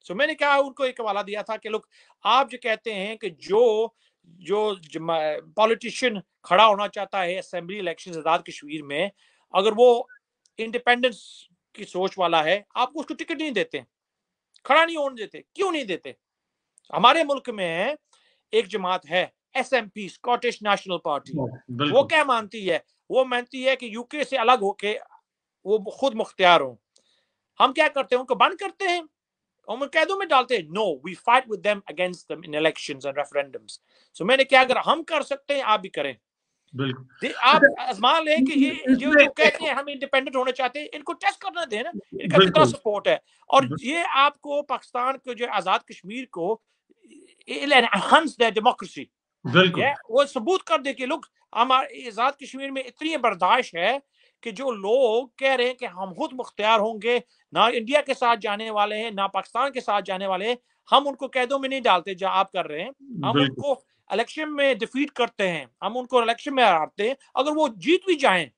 S2: सो मैंने कहा उनको एक हवाला दिया था कि लोग आप जो कहते हैं कि जो जो पॉलिटिशियन खड़ा होना चाहता है असेंबली इलेक्शन आज़ाद कश्मीर में अगर वो इंडिपेंडेंस की सोच वाला है आप उसको टिकट नहीं देते खड़ा नहीं होने देते क्यों नहीं देते? हमारे मुल्क में एक जमात है S M P Scottish National Party वो क्या मानती है? वो मानती है कि यूके से अलग होके वो खुद मुख्तियार हो। हम क्या करते हैं? उनको बंद करते हैं हम कैदों में डालते हैं। No we fight with them against them in elections and referendums so मैंने क्या अगर हम कर सकते हैं आप भी करें। आप अच्छा, आजमा लें कि ये जो जो कहते हैं हम इंडिपेंडेंट होना चाहते हैं इनको टेस्ट करना दें ना। इनका कितना सपोर्ट है? और ये आपको पाकिस्तान को जो आज़ाद कश्मीर को डेमोक्रेसी वो सबूत कर दे कि लोग हमारे आज़ाद कश्मीर में इतनी बर्दाश्त है कि जो लोग कह रहे हैं कि हम खुद मुख्तियार होंगे ना इंडिया के साथ जाने वाले हैं ना पाकिस्तान के साथ जाने वाले हैं हम उनको कैदों में नहीं डालते जो आप कर रहे हैं। हम उनको इलेक्शन में डिफीट करते हैं हम उनको इलेक्शन में हराते हैं अगर वो जीत भी जाए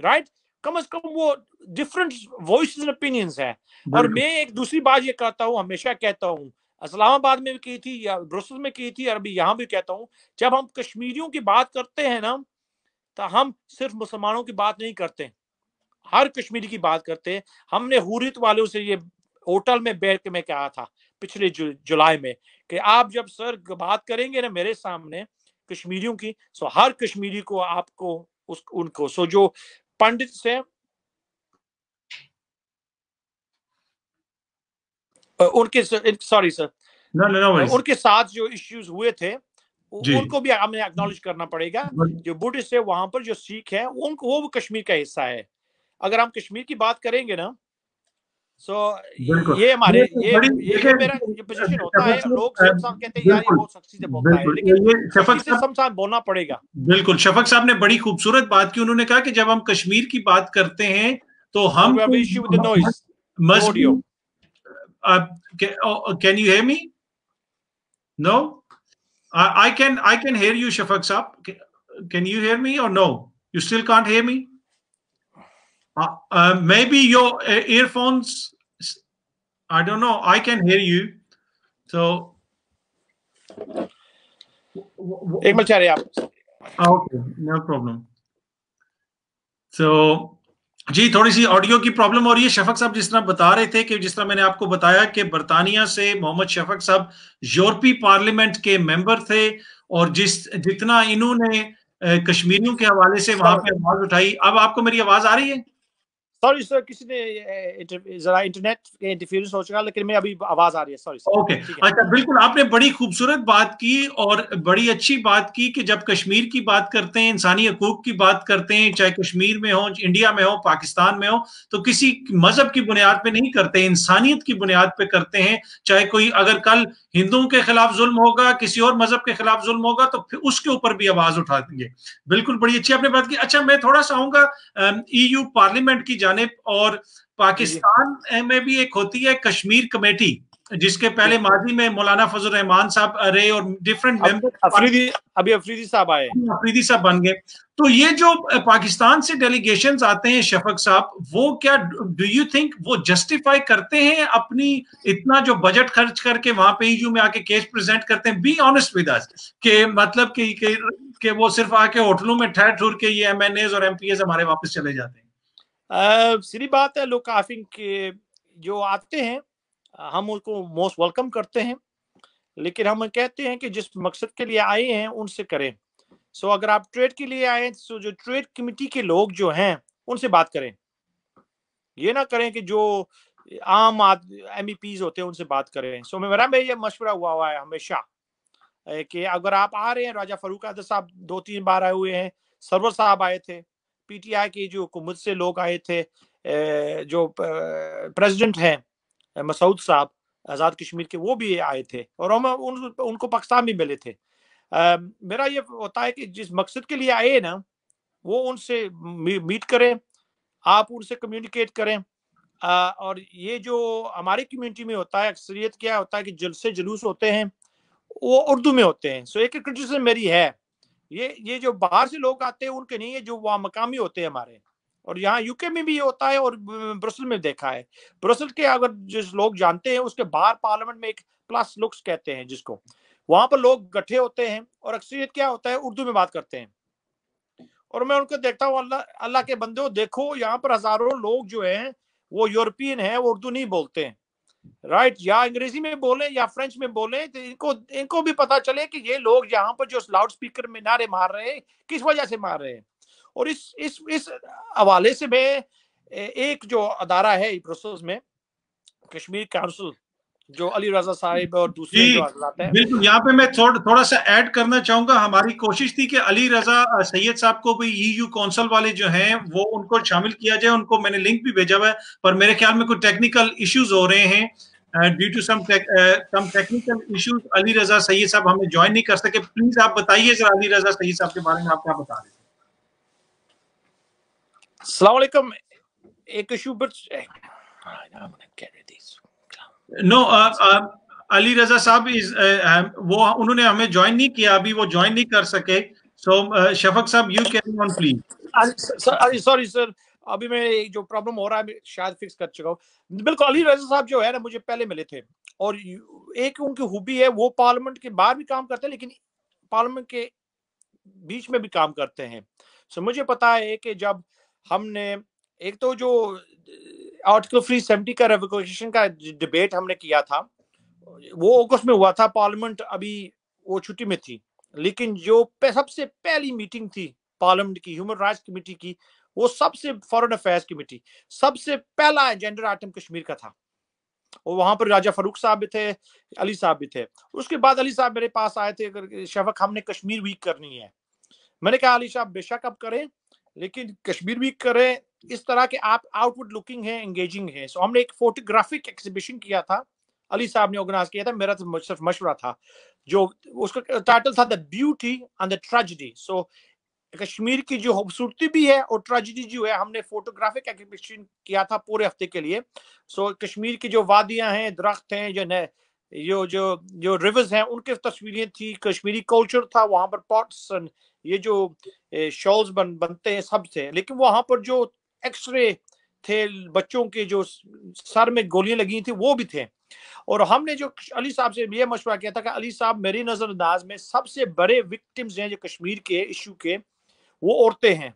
S2: राइट? कम अज कम वो डिफरेंट वॉइस ओपिनियंस है। और मैं एक दूसरी बात ये कहता हूँ हमेशा कहता हूँ इस्लामाबाद में भी की थी या ब्रुसल में की थी और अभी यहाँ भी कहता हूँ जब हम कश्मीरियों की बात करते हैं ना तो हम सिर्फ़ मुसलमानों की बात नहीं करते। हर कश्मीरी की बात करते। हमने हुरियत वालों से ये होटल में बैठ के मैं कहा था पिछले जु, जुलाई में कि आप जब सर बात करेंगे ना मेरे सामने कश्मीरियों की सो हर कश्मीरी को आपको उस उनको सो जो पंडित से उनके sorry sir
S1: no, no, no
S2: उनके साथ जो इश्यूज़ हुए थे उनको भी हमें एक्नॉलेज करना पड़ेगा। जो बुद्धिस्ट है वहाँ पर जो सिख है उनको वो भी कश्मीर का हिस्सा है। अगर हम कश्मीर की बात करेंगे ना सो so, ये हमारे ये ये, ये मेरा ये पोजीशन होता है। लोग सब कहते हैं यार ये बहुत सख्ती से बोलता है। लेकिन शफक साहब साहब बोलना पड़ेगा।
S1: बिल्कुल। शफक साहब ने बड़ी खूबसूरत बात की। उन्होंने कहा कि जब हम कश्मीर की बात करते हैं तो हम
S2: issue with the noise
S1: audio can you hear me no I, I can I can hear you, Shafak Saab. Can you hear me or no? You still can't hear me? Uh, uh, maybe your uh, earphones. I don't know. I can hear you. So.
S2: Ah,
S1: okay, no problem. So जी थोड़ी सी ऑडियो की प्रॉब्लम हो रही है। शफक साहब जिस तरह बता रहे थे कि जिस तरह मैंने आपको बताया कि बरतानिया से मोहम्मद शफक साहब यूरोपी पार्लियामेंट के मेंबर थे और जिस, जितना इन्होंने कश्मीरियों के हवाले से वहाँ पे आवाज़ उठाई। अब आपको मेरी आवाज़ आ रही है?
S2: सॉरी सर किसी ने जरा इंटरनेट के इंटरफेरेंस हो चुका लेकिन मैं अभी आवाज़ आ रही है सॉरी
S1: ओके अच्छा बिल्कुल आपने बड़ी खूबसूरत बात की और बड़ी अच्छी बात की कि जब कश्मीर की बात करते हैं इंसानी हकूक की बात करते हैं चाहे कश्मीर में हो इंडिया में हो पाकिस्तान में हो तो किसी मज़हब की बुनियाद पे नहीं करते इंसानियत की बुनियाद पे करते हैं चाहे कोई अगर कल हिंदुओं के खिलाफ जुल्म होगा किसी और मज़हब के खिलाफ जुल्म होगा तो फिर उसके ऊपर भी आवाज़ उठा देंगे। बिल्कुल बड़ी अच्छी आपने बात की। अच्छा मैं थोड़ा सा आऊँगा ईयू पार्लियामेंट की जानेब और पाकिस्तान में भी एक होती है कश्मीर कमेटी जिसके पहले माजी में मौलाना फजल रहमान साहब रहे और डिफरेंट
S2: अफरीदी अभी अफरीदी साहब आए।
S1: अफरीदी साहब बन गए। तो ये जो पाकिस्तान से डेलीगेशन आते हैं शफक साहब वो क्या डू यू थिंक वो जस्टिफाई करते हैं अपनी इतना जो बजट खर्च करके वहाँ पे ईयू में आके केस प्रेजेंट करते हैं? बी ऑनेस्ट विद अस के मतलब कि कि, कि वो सिर्फ़ आके होटलों में ठहर ठुर के ये एम और एम हमारे वापस चले जाते
S2: हैं। सीधी बात है लोग काफ़ी के जो आते हैं हम उनको मोस्ट वेलकम करते हैं लेकिन हम कहते हैं कि जिस मकसद के लिए आए हैं उनसे करें। सो so, अगर आप ट्रेड के लिए आए तो जो ट्रेड कमेटी के लोग जो हैं उनसे बात करें। ये ना करें कि जो आम एम e होते हैं उनसे बात करें। सो so, मेरा में ये मशवरा हुआ हुआ है हमेशा कि अगर आप आ रहे हैं राजा फरूक आदर साहब दो तीन बार आए हुए हैं सरवर साहब आए थे पीटीआई के जो हुकूमत से लोग आए थे जो प्रेसिडेंट हैं मसूद साहब आज़ाद कश्मीर के वो भी आए थे और हम उन, उनको पाकिस्तान भी मिले थे। आ, मेरा ये होता है कि जिस मकसद के लिए आए ना वो उनसे मीट करें आप उनसे कम्युनिकेट करें। आ, और ये जो हमारी कम्युनिटी में होता है अक्सरियत क्या होता है कि जलसे जुलूस होते हैं वो उर्दू में होते हैं। सो एक क्रिटिसिज्म मेरी है ये ये जो बाहर से लोग आते हैं, उनके नहीं है, जो वहाँ मकामी होते हैं हमारे। और यहाँ यूके में भी ये होता है और ब्रसल में देखा है। ब्रसल के अगर जिस लोग जानते हैं, उसके बाहर पार्लियामेंट में एक प्लस लुक्स कहते हैं जिसको। वहाँ पर लोग गठे होते हैं और अक्सरियत क्या होता है, उर्दू में बात करते हैं। और मैं उनको देखता हूँ, अल्लाह अल्लाह के बंदे देखो, यहाँ पर हज़ारों लोग जो हैं, वो यूरोपियन है, वो उर्दू नहीं बोलते हैं। राइट या अंग्रेज़ी में बोले या फ्रेंच में बोले तो इनको इनको भी पता चले कि ये लोग यहाँ पर जो लाउड स्पीकर में नारे मार रहे हैं, किस वजह से मार रहे हैं? और इस इस इस हवाले से मैं एक जो अदारा है में, कश्मीर काउंसिल जो अली रजा साहिब और दूसरे जो
S1: हैं। बिल्कुल यहाँ पे मैं थोड़ा थोड़ा सा ऐड करना चाहूँगा। हमारी कोशिश थी कि अली रजा सैयद साहब को भी ईयू काउंसिल वाले जो हैं वो उनको शामिल किया जाए। उनको मैंने लिंक भी भेजा हुआ है पर मेरे ख्याल में कुछ टेक्निकल इश्यूज़ हो रहे हैं। Due to some some technical issues Ali Raza Syed sahab हमें ज्वाइन नहीं कर सके। प्लीज़ आप बताइए जरा अली रजा सैयद साहब के बारे में आप क्या बता रहे हैं।
S2: Assalamualaikum. एक इशू पर
S1: नो अली रजा साहब इज़ वो, उन्होंने हमें ज्वाइन नहीं किया, अभी वो ज्वाइन नहीं कर सके। So Shafaq sahab you can on please
S2: sorry sir अभी मैं जो प्रॉब्लम हो रहा है शायद फिक्स कर चुका हूँ। बिल्कुल अली रजा साहब जो है ना, मुझे पहले मिले थे। और एक उनकी खूबी है, वो पार्लियामेंट के बाहर भी काम करते हैं, लेकिन पार्लियामेंट के बीच में भी काम करते हैं। सो मुझे पता है कि जब हमने, एक तो जो आर्टिकल फ्री सेवेंटी का रेवोकेशन का डिबेट हमने किया था। वो अगस्त में हुआ था पार्लियामेंट अभी वो छुट्टी में थी। लेकिन जो सबसे पहली मीटिंग थी पार्लियामेंट की ह्यूमन राइट्स कमेटी की, वो सबसे फॉरेन अफेयर्स कमेटी सबसे पहला जेंडर आइटम कश्मीर का था। और वहाँ पर राजा फरूक साहब भी थे, अली साहब भी थे। उसके बाद अली साहब मेरे पास आए थे, अगर शफक, हमने कश्मीर वीक करनी है। मैंने कहा, अली साहब, बेशक अब करें लेकिन कश्मीर वीक करें इस तरह के आप आउटवुड लुकिंग है एंगेजिंग है। सो हमने एक फोटोग्राफिक एग्जीबिशन किया था। अली साहब ने ऑर्गेनाइज किया था मेरा तो सिर्फ़ मशवरा था। जो उसका टाइटल था the beauty and the tragedy so Kashmir की जो खूबसूरती भी है और ट्रेजिडी जो है हमने फोटोग्राफिक एग्जीबिशन किया था पूरे हफ़्ते के लिए। सो so, कश्मीर की जो वादियाँ हैं दरख्त हैं जो जो जो जो रिवर्स हैं, उनके तस्वीरें थी, कश्मीरी कल्चर था, वहाँ पर पॉट्स ये जो शॉल्स बन, बनते हैं सब थे लेकिन वहाँ पर जो एक्सरे थे, बच्चों के जो सर में गोलियाँ लगी थी, वो भी थे। और हमने जो अली साहब से ये मशवरा किया था कि अली साहब मेरी नजरअंदाज में सबसे बड़े विक्टिम्स हैं, जो कश्मीर के इशू के, वो औरतें हैं।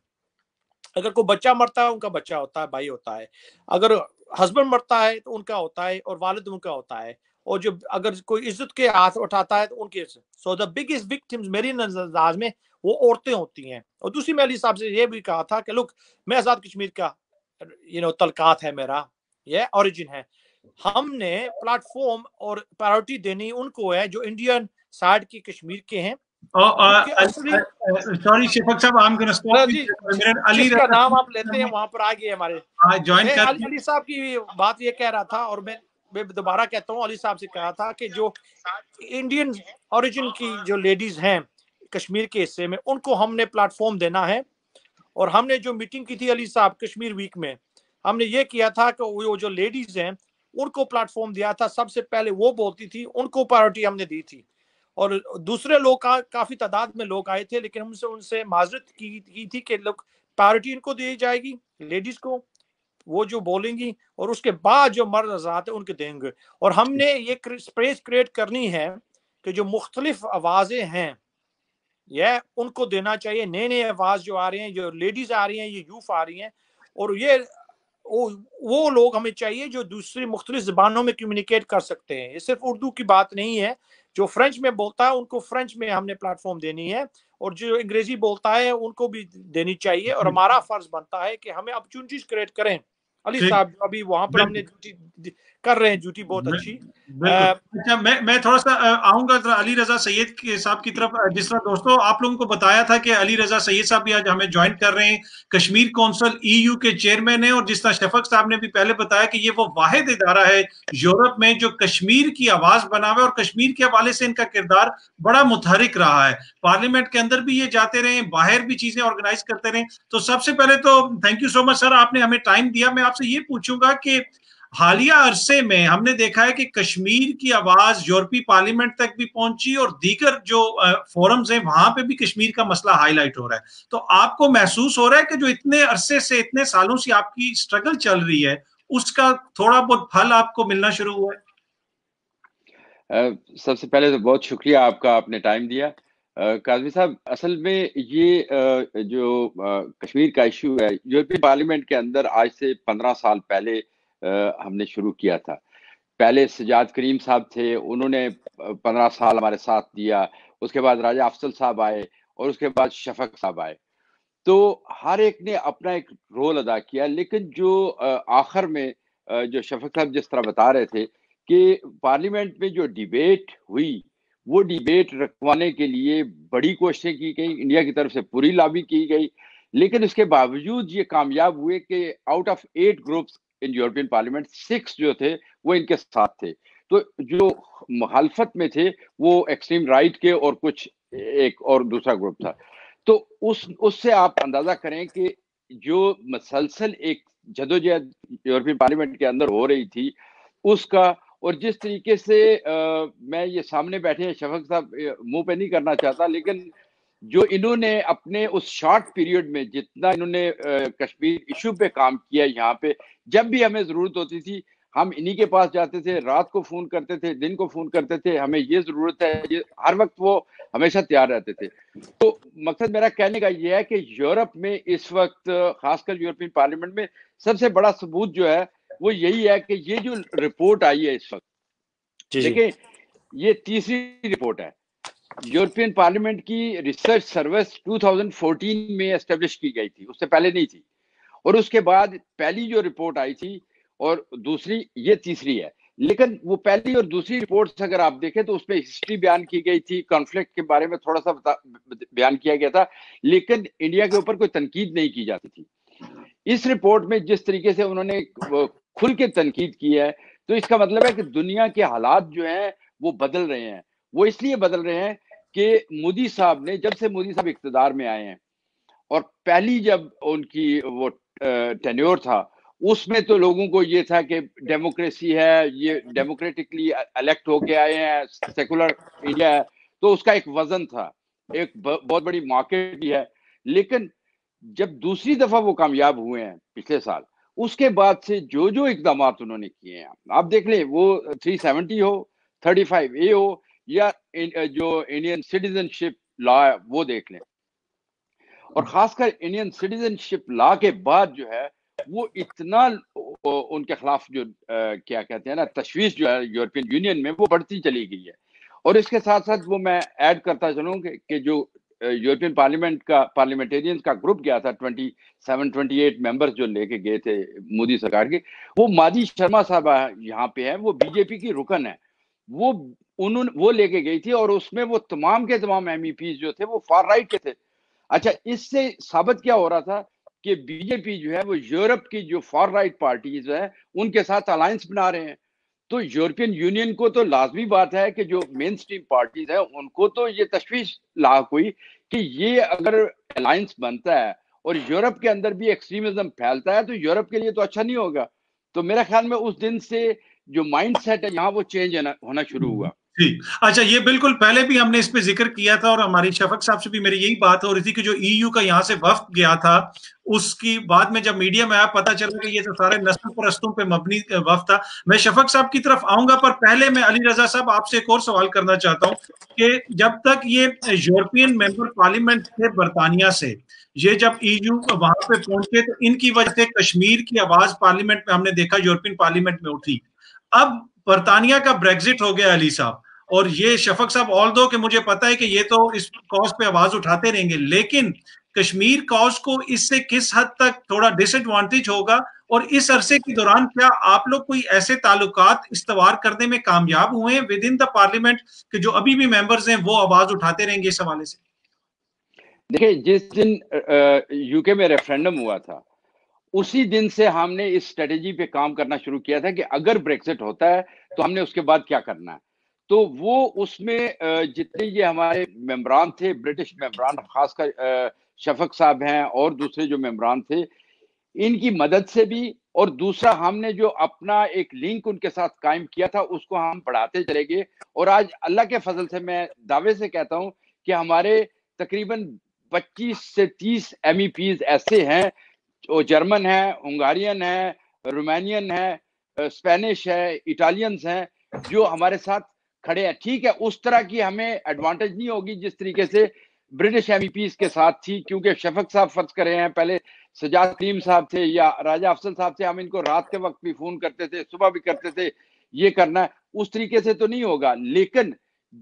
S2: अगर कोई बच्चा मरता है, उनका बच्चा होता है, भाई होता है। अगर हस्बैंड मरता है तो उनका होता है, और वालिद उनका होता है। और जो अगर कोई इज़्ज़त के हाथ उठाता है तो उनके सो। द बिगेस्ट विक्टिम्स मेरी नजरअंदाज में वो औरतें होती हैं। और दूसरी मैं अली साहब से ये भी कहा था कि लुक मैं आज़ाद कश्मीर का यू नो तलकात है मेरा ये ओरिजिन है। हमने प्लेटफॉर्म और प्रायोरिटी देनी उनको है जो इंडियन साइड की कश्मीर के हैं।
S1: Sorry Shafaq sahab I am gonna
S2: stop Ali का नाम आप लेते हैं वहाँ पर आ गए हमारे। ज्वाइन हाँ, अली साहब की बात ये कह रहा था और मैं मैं दोबारा कहता हूँ अली साहब से कहा था कि जो इंडियन ओरिजिन की जो लेडीज़ हैं कश्मीर के हिस्से में उनको हमने प्लेटफॉर्म देना है। और हमने जो मीटिंग की थी अली साहब कश्मीर वीक में हमने ये किया था कि वो जो लेडीज़ हैं उनको प्लेटफॉर्म दिया था। सबसे पहले वो बोलती थी उनको प्रायोरिटी हमने दी थी। और दूसरे लोग का काफ़ी तादाद में लोग आए थे लेकिन हमसे उनसे माजरत की, की थी कि लोग प्रायोरिटी इनको दी जाएगी लेडीज़ को। वो जो बोलेंगी और उसके बाद जो मर्द आज़ाद है उनके देंगे। और हमने ये स्पेस क्रिएट करनी है कि जो मुख्तलिफ़ आवाज़ें हैं यह उनको देना चाहिए। नए नए आवाज़ जो आ रहे हैं जो लेडीज़ आ रही हैं ये यूथ आ रही हैं और ये वो वो लोग हमें चाहिए जो दूसरी मुख्तलिफ़ जबानों में कम्युनिकेट कर सकते हैं। ये सिर्फ़ उर्दू की बात नहीं है। जो फ्रेंच में बोलता है उनको फ्रेंच में हमने प्लेटफॉर्म देनी है और जो अंग्रेज़ी बोलता है उनको भी देनी चाहिए। और हमारा फ़र्ज़ बनता है कि हमें अपॉर्चुनिटीज़ क्रिएट करें। अली साहब अभी वहाँ पर हमने ड्यूटी कर रहे हैं ड्यूटी बहुत अच्छी।
S1: अच्छा मैं मैं थोड़ा सा आऊँगा अली रजा सैयद के साहब की तरफ़। जिस तरह दोस्तों आप लोगों को बताया था कि अली रजा सैयद साहब भी आज हमें ज्वाइन कर रहे हैं कश्मीर कौंसिल ईयू के चेयरमैन है और जिस तरह शफक साहब ने भी पहले बताया कि ये वो वाहिद इदारा है यूरोप में जो कश्मीर की आवाज़ बनावे और कश्मीर के हवाले से इनका किरदार बड़ा मुतहरिक रहा है। पार्लियामेंट के अंदर भी ये जाते रहे बाहर भी चीज़ें ऑर्गेनाइज करते रहे। तो सबसे पहले तो thank you so much sir आपने हमें टाइम दिया। मैं आपसे ये पूछूँगा कि हालिया अरसे में हमने देखा है कि कश्मीर की आवाज़ यूरोपीय पार्लियामेंट तक भी पहुँची और दीगर जो फोरम्स हैं, वहाँ पे भी कश्मीर का मसला हाईलाइट हो रहा है। तो आपको महसूस हो रहा है कि जो इतने अरसे से, इतने सालों से आपकी स्ट्रगल चल रही है, उसका थोड़ा बहुत फल आपको मिलना शुरू हुआ
S3: है? सबसे पहले तो बहुत शुक्रिया आपका, आपने टाइम दिया। काजमी साहब, असल में ये जो कश्मीर का इशू है यूरोपियन पार्लियामेंट के अंदर आज से पंद्रह साल पहले हमने शुरू किया था। पहले सजाद करीम साहब थे, उन्होंने पंद्रह साल हमारे साथ दिया, उसके बाद राजा अफसल साहब आए और उसके बाद शफक साहब आए। तो हर एक ने अपना एक रोल अदा किया, लेकिन जो आखिर में जो शफक साहब जिस तरह बता रहे थे कि पार्लियामेंट में जो डिबेट हुई, वो डिबेट रखवाने के लिए बड़ी कोशिशें की गई, इंडिया की तरफ़ से पूरी लॉबी की गई, लेकिन उसके बावजूद ये कामयाब हुए कि out of eight groups in European Parliament six जो थे वो इनके साथ थे। तो जो मुखालफत में थे वो एक्सट्रीम राइट के और कुछ एक और दूसरा ग्रुप था। तो उस उससे आप अंदाज़ा करें कि जो मसलसल एक जदोजहद यूरोपियन पार्लियामेंट के अंदर हो रही थी उसका और जिस तरीके से आ, मैं ये सामने बैठे हैं शफक साहब मुँह पे नहीं करना चाहता लेकिन जो इन्होंने अपने उस शॉर्ट पीरियड में जितना इन्होंने कश्मीर इशू पे काम किया यहाँ पे जब भी हमें ज़रूरत होती थी हम इन्हीं के पास जाते थे रात को फ़ोन करते थे दिन को फ़ोन करते थे हमें ये ज़रूरत है ये हर वक्त वो हमेशा तैयार रहते थे। तो मकसद मेरा कहने का ये है कि यूरोप में इस वक्त खासकर यूरोपियन पार्लियामेंट में सबसे बड़ा सबूत जो है वो यही है कि ये जो रिपोर्ट आई है इस वक्त देखिए ये तीसरी रिपोर्ट है। यूरोपियन पार्लियामेंट की रिसर्च सर्विस 2014 में एस्टेब्लिश की गई थी, उससे पहले नहीं थी। और उसके बाद पहली जो रिपोर्ट आई थी और दूसरी, ये तीसरी है। लेकिन वो पहली और दूसरी रिपोर्ट्स अगर आप देखें तो उसमें हिस्ट्री बयान की गई थी, कॉन्फ्लिक्ट के बारे में थोड़ा सा बयान किया गया था, लेकिन इंडिया के ऊपर कोई तनकीद नहीं की जाती थी। इस रिपोर्ट में जिस तरीके से उन्होंने खुल के तनकीद की है तो इसका मतलब है कि दुनिया के हालात जो हैं वो बदल रहे हैं। वो इसलिए बदल रहे हैं कि मोदी साहब ने, जब से मोदी साहब इकतदार में आए हैं, और पहली जब उनकी वो टेन्योर था, उसमें तो लोगों को ये था कि डेमोक्रेसी है, ये डेमोक्रेटिकली इलेक्ट होके आए हैं सेकुलर इंडिया है तो उसका एक वज़न था, एक बहुत बड़ी मार्केट भी है। लेकिन जब दूसरी दफ़ा वो कामयाब हुए हैं, पिछले साल, उसके बाद से जो जो इकदाम उन्होंने किए हैं, आप देख लें, वो 370 हो 35 ए हो या इन, जो इंडियन सिटीजनशिप लॉ है वो देख लें। और खासकर इंडियन सिटीजनशिप लॉ के बाद जो है वो इतना उनके खिलाफ जो आ, क्या कहते हैं ना तशवीश जो है यूरोपियन यूनियन में वो बढ़ती चली गई है। और इसके साथ साथ वो मैं ऐड करता चलूँ कि, कि जो यूरोपियन पार्लियामेंट का पार्लियामेंटेरियंस का ग्रुप गया था 27 28 मेंबर्स जो लेके गए थे मोदी सरकार के वो मादी शर्मा साहब यहाँ पे है वो बीजेपी की रुकन है। वो उन्होंने, वो लेके गई थी और उसमें वो तमाम के तमाम एम जो थे वो फार राइट के थे। अच्छा इससे साबित क्या हो रहा था कि बीजेपी जो है, वो यूरोप की जो फार राइट पार्टीज़ है, उनके साथ अलायंस बना रहे हैं। तो यूरोपियन यूनियन को तो लाजमी बात है कि जो मेन स्ट्रीम पार्टीज़ है, उनको तो ये तशवीश लाक हुई कि ये अगर अलायंस बनता है और यूरोप के अंदर भी एक्सट्रीमिज्म फैलता है तो यूरोप के लिए तो अच्छा नहीं होगा। तो मेरा ख्याल में उस दिन से जो माइंड सेट है, यहाँ वो चेंज होना शुरू हुआ।
S1: जी। अच्छा ये बिल्कुल पहले भी हमने इस पे ज़िक्र किया था और हमारी शफक साहब से भी मेरी यही बात हो रही थी कि जो ईयू का यहाँ से वक्त गया था, उसकी बाद में जब मीडिया में आया, पता चला कि ये तो सारे नस्ल परस्तों पे मबनी वक्त था। मैं शफक साहब की तरफ़ आऊँगा, पर पहले मैं अली रजा साहब आपसे एक और सवाल करना चाहता हूँ कि जब तक ये यूरोपियन मेंबर पार्लियामेंट थे बरतानिया से, ये जब ईयू वहाँ पे पहुँचे तो इनकी वजह से कश्मीर की आवाज़ पार्लियामेंट में हमने देखा यूरोपियन पार्लियामेंट में उठी। अब बरतानिया का ब्रेग्जिट हो गया अली साहब। और ये शफक साहब ऑल दो कि मुझे पता है कि ये तो इस कॉज पे आवाज़ उठाते रहेंगे, लेकिन कश्मीर कॉज को इससे किस हद तक थोड़ा डिसएडवांटेज होगा और इस अरसे के दौरान क्या आप लोग कोई ऐसे ताल्लुकात इस्तवार करने में कामयाब हुए विद इन द पार्लियामेंट के जो अभी भी मेंबर्स हैं, वो आवाज़ उठाते रहेंगे इस हवाले से?
S3: देखिए, जिस दिन यूके में रेफरेंडम हुआ था उसी दिन से हमने इस स्ट्रेटेजी पे काम करना शुरू किया था कि अगर ब्रेक्सिट होता है तो हमने उसके बाद क्या करना है? तो वो उसमें जितने ये हमारे मेम्बरान थे ब्रिटिश मेम्बरान खासकर शफक साहब हैं और दूसरे जो मेम्बरान थे, इनकी मदद से भी और दूसरा हमने जो अपना एक लिंक उनके साथ कायम किया था, उसको हम बढ़ाते चले गए। और आज अल्लाह के फजल से मैं दावे से कहता हूँ कि हमारे तकरीबन 25 से 30 एम ऐसे हैं वो जर्मन है, हंगारियन है, रोमानियन है स्पेनिश है, इटालियंस हैं, जो हमारे साथ खड़े हैं। ठीक है, उस तरह की हमें एडवांटेज नहीं होगी जिस तरीके से ब्रिटिश एम के साथ थी, क्योंकि शफक साहब फ़र्ज़ करे हैं, पहले सजाद करीम साहब थे या राजा अफसल साहब थे, हम इनको रात के वक्त भी फ़ोन करते थे, सुबह भी करते थे, ये करना उस तरीके से तो नहीं होगा। लेकिन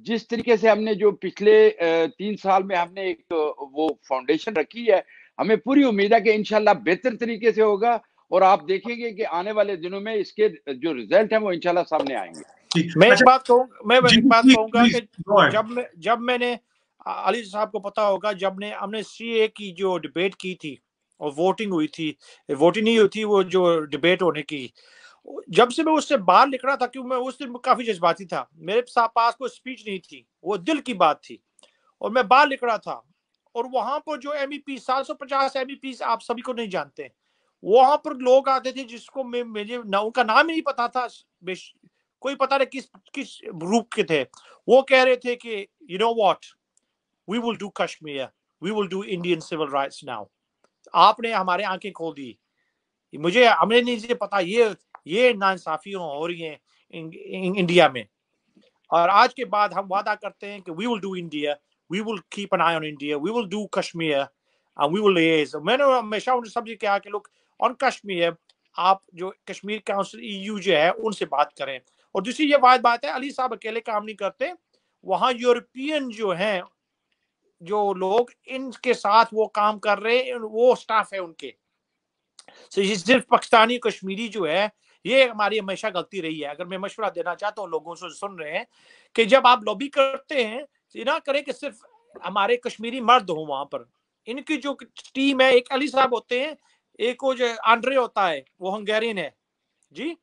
S3: जिस तरीके से हमने जो पिछले तीन साल में हमने एक वो फाउंडेशन रखी है हमें पूरी उम्मीद है कि इनशाला बेहतर तरीके से होगा और आप देखेंगे कि आने वाले दिनों में इसके जो रिज़ल्ट है वो इनशाला सामने आएँगे।
S2: मैं एक अच्छा, बात कहूँ मैं एक बात कहूँगा कि जब मैं जब मैंने अली साहब को पता होगा जब ने हमने सी की जो डिबेट की थी और वोटिंग हुई थी वोटिंग नहीं हुई थी वो जो डिबेट होने की जब से मैं उससे बाहर लिख रहा था क्योंकि मैं उस दिन काफ़ी जज्बाती था। मेरे पास कोई स्पीच नहीं थी वो दिल की बात थी और मैं बाहर लिख रहा था और वहाँ पर जो एम ई सात सौ पचास एम आप सभी को नहीं जानते। वहाँ पर लोग आते थे जिसको मैं मुझे ना, उनका नाम ही नहीं पता था कोई पता नहीं किस किस रूप के थे। वो कह रहे थे कि you know what we will do Kashmir we will do Indian civil rights now आपने हमारे आँखें खोल दी। मुझे हमने नहीं पता, ये ये नाइंसाफी हो रही है इंडिया में। और आज के बाद हम वादा करते हैं कि we will do India we will keep an eye on India, we will do Kashmir, and we will liaise. मैंने हमेशा उनसे सबसे कहा कि लोग आप जो कश्मीर काउंसिल ईयू जो है उनसे बात करें। और दूसरी ये बात बात है अली साहब अकेले काम नहीं करते। वहाँ यूरोपियन जो हैं जो लोग इनके साथ वो काम कर रहे हैं वो स्टाफ है उनके। सिर्फ़ पाकिस्तानी कश्मीरी जो है ये हमारी हमेशा गलती रही है। अगर मैं मशवरा देना चाहता हूँ लोगों से सुन रहे हैं कि जब आप लॉबी करते हैं तो ना करें कि सिर्फ़ हमारे कश्मीरी मर्द हो वहाँ पर। इनकी जो टीम है एक अली साहब होते हैं एक वो जो आंड्रे होता है वो हंगेरियन है। जी?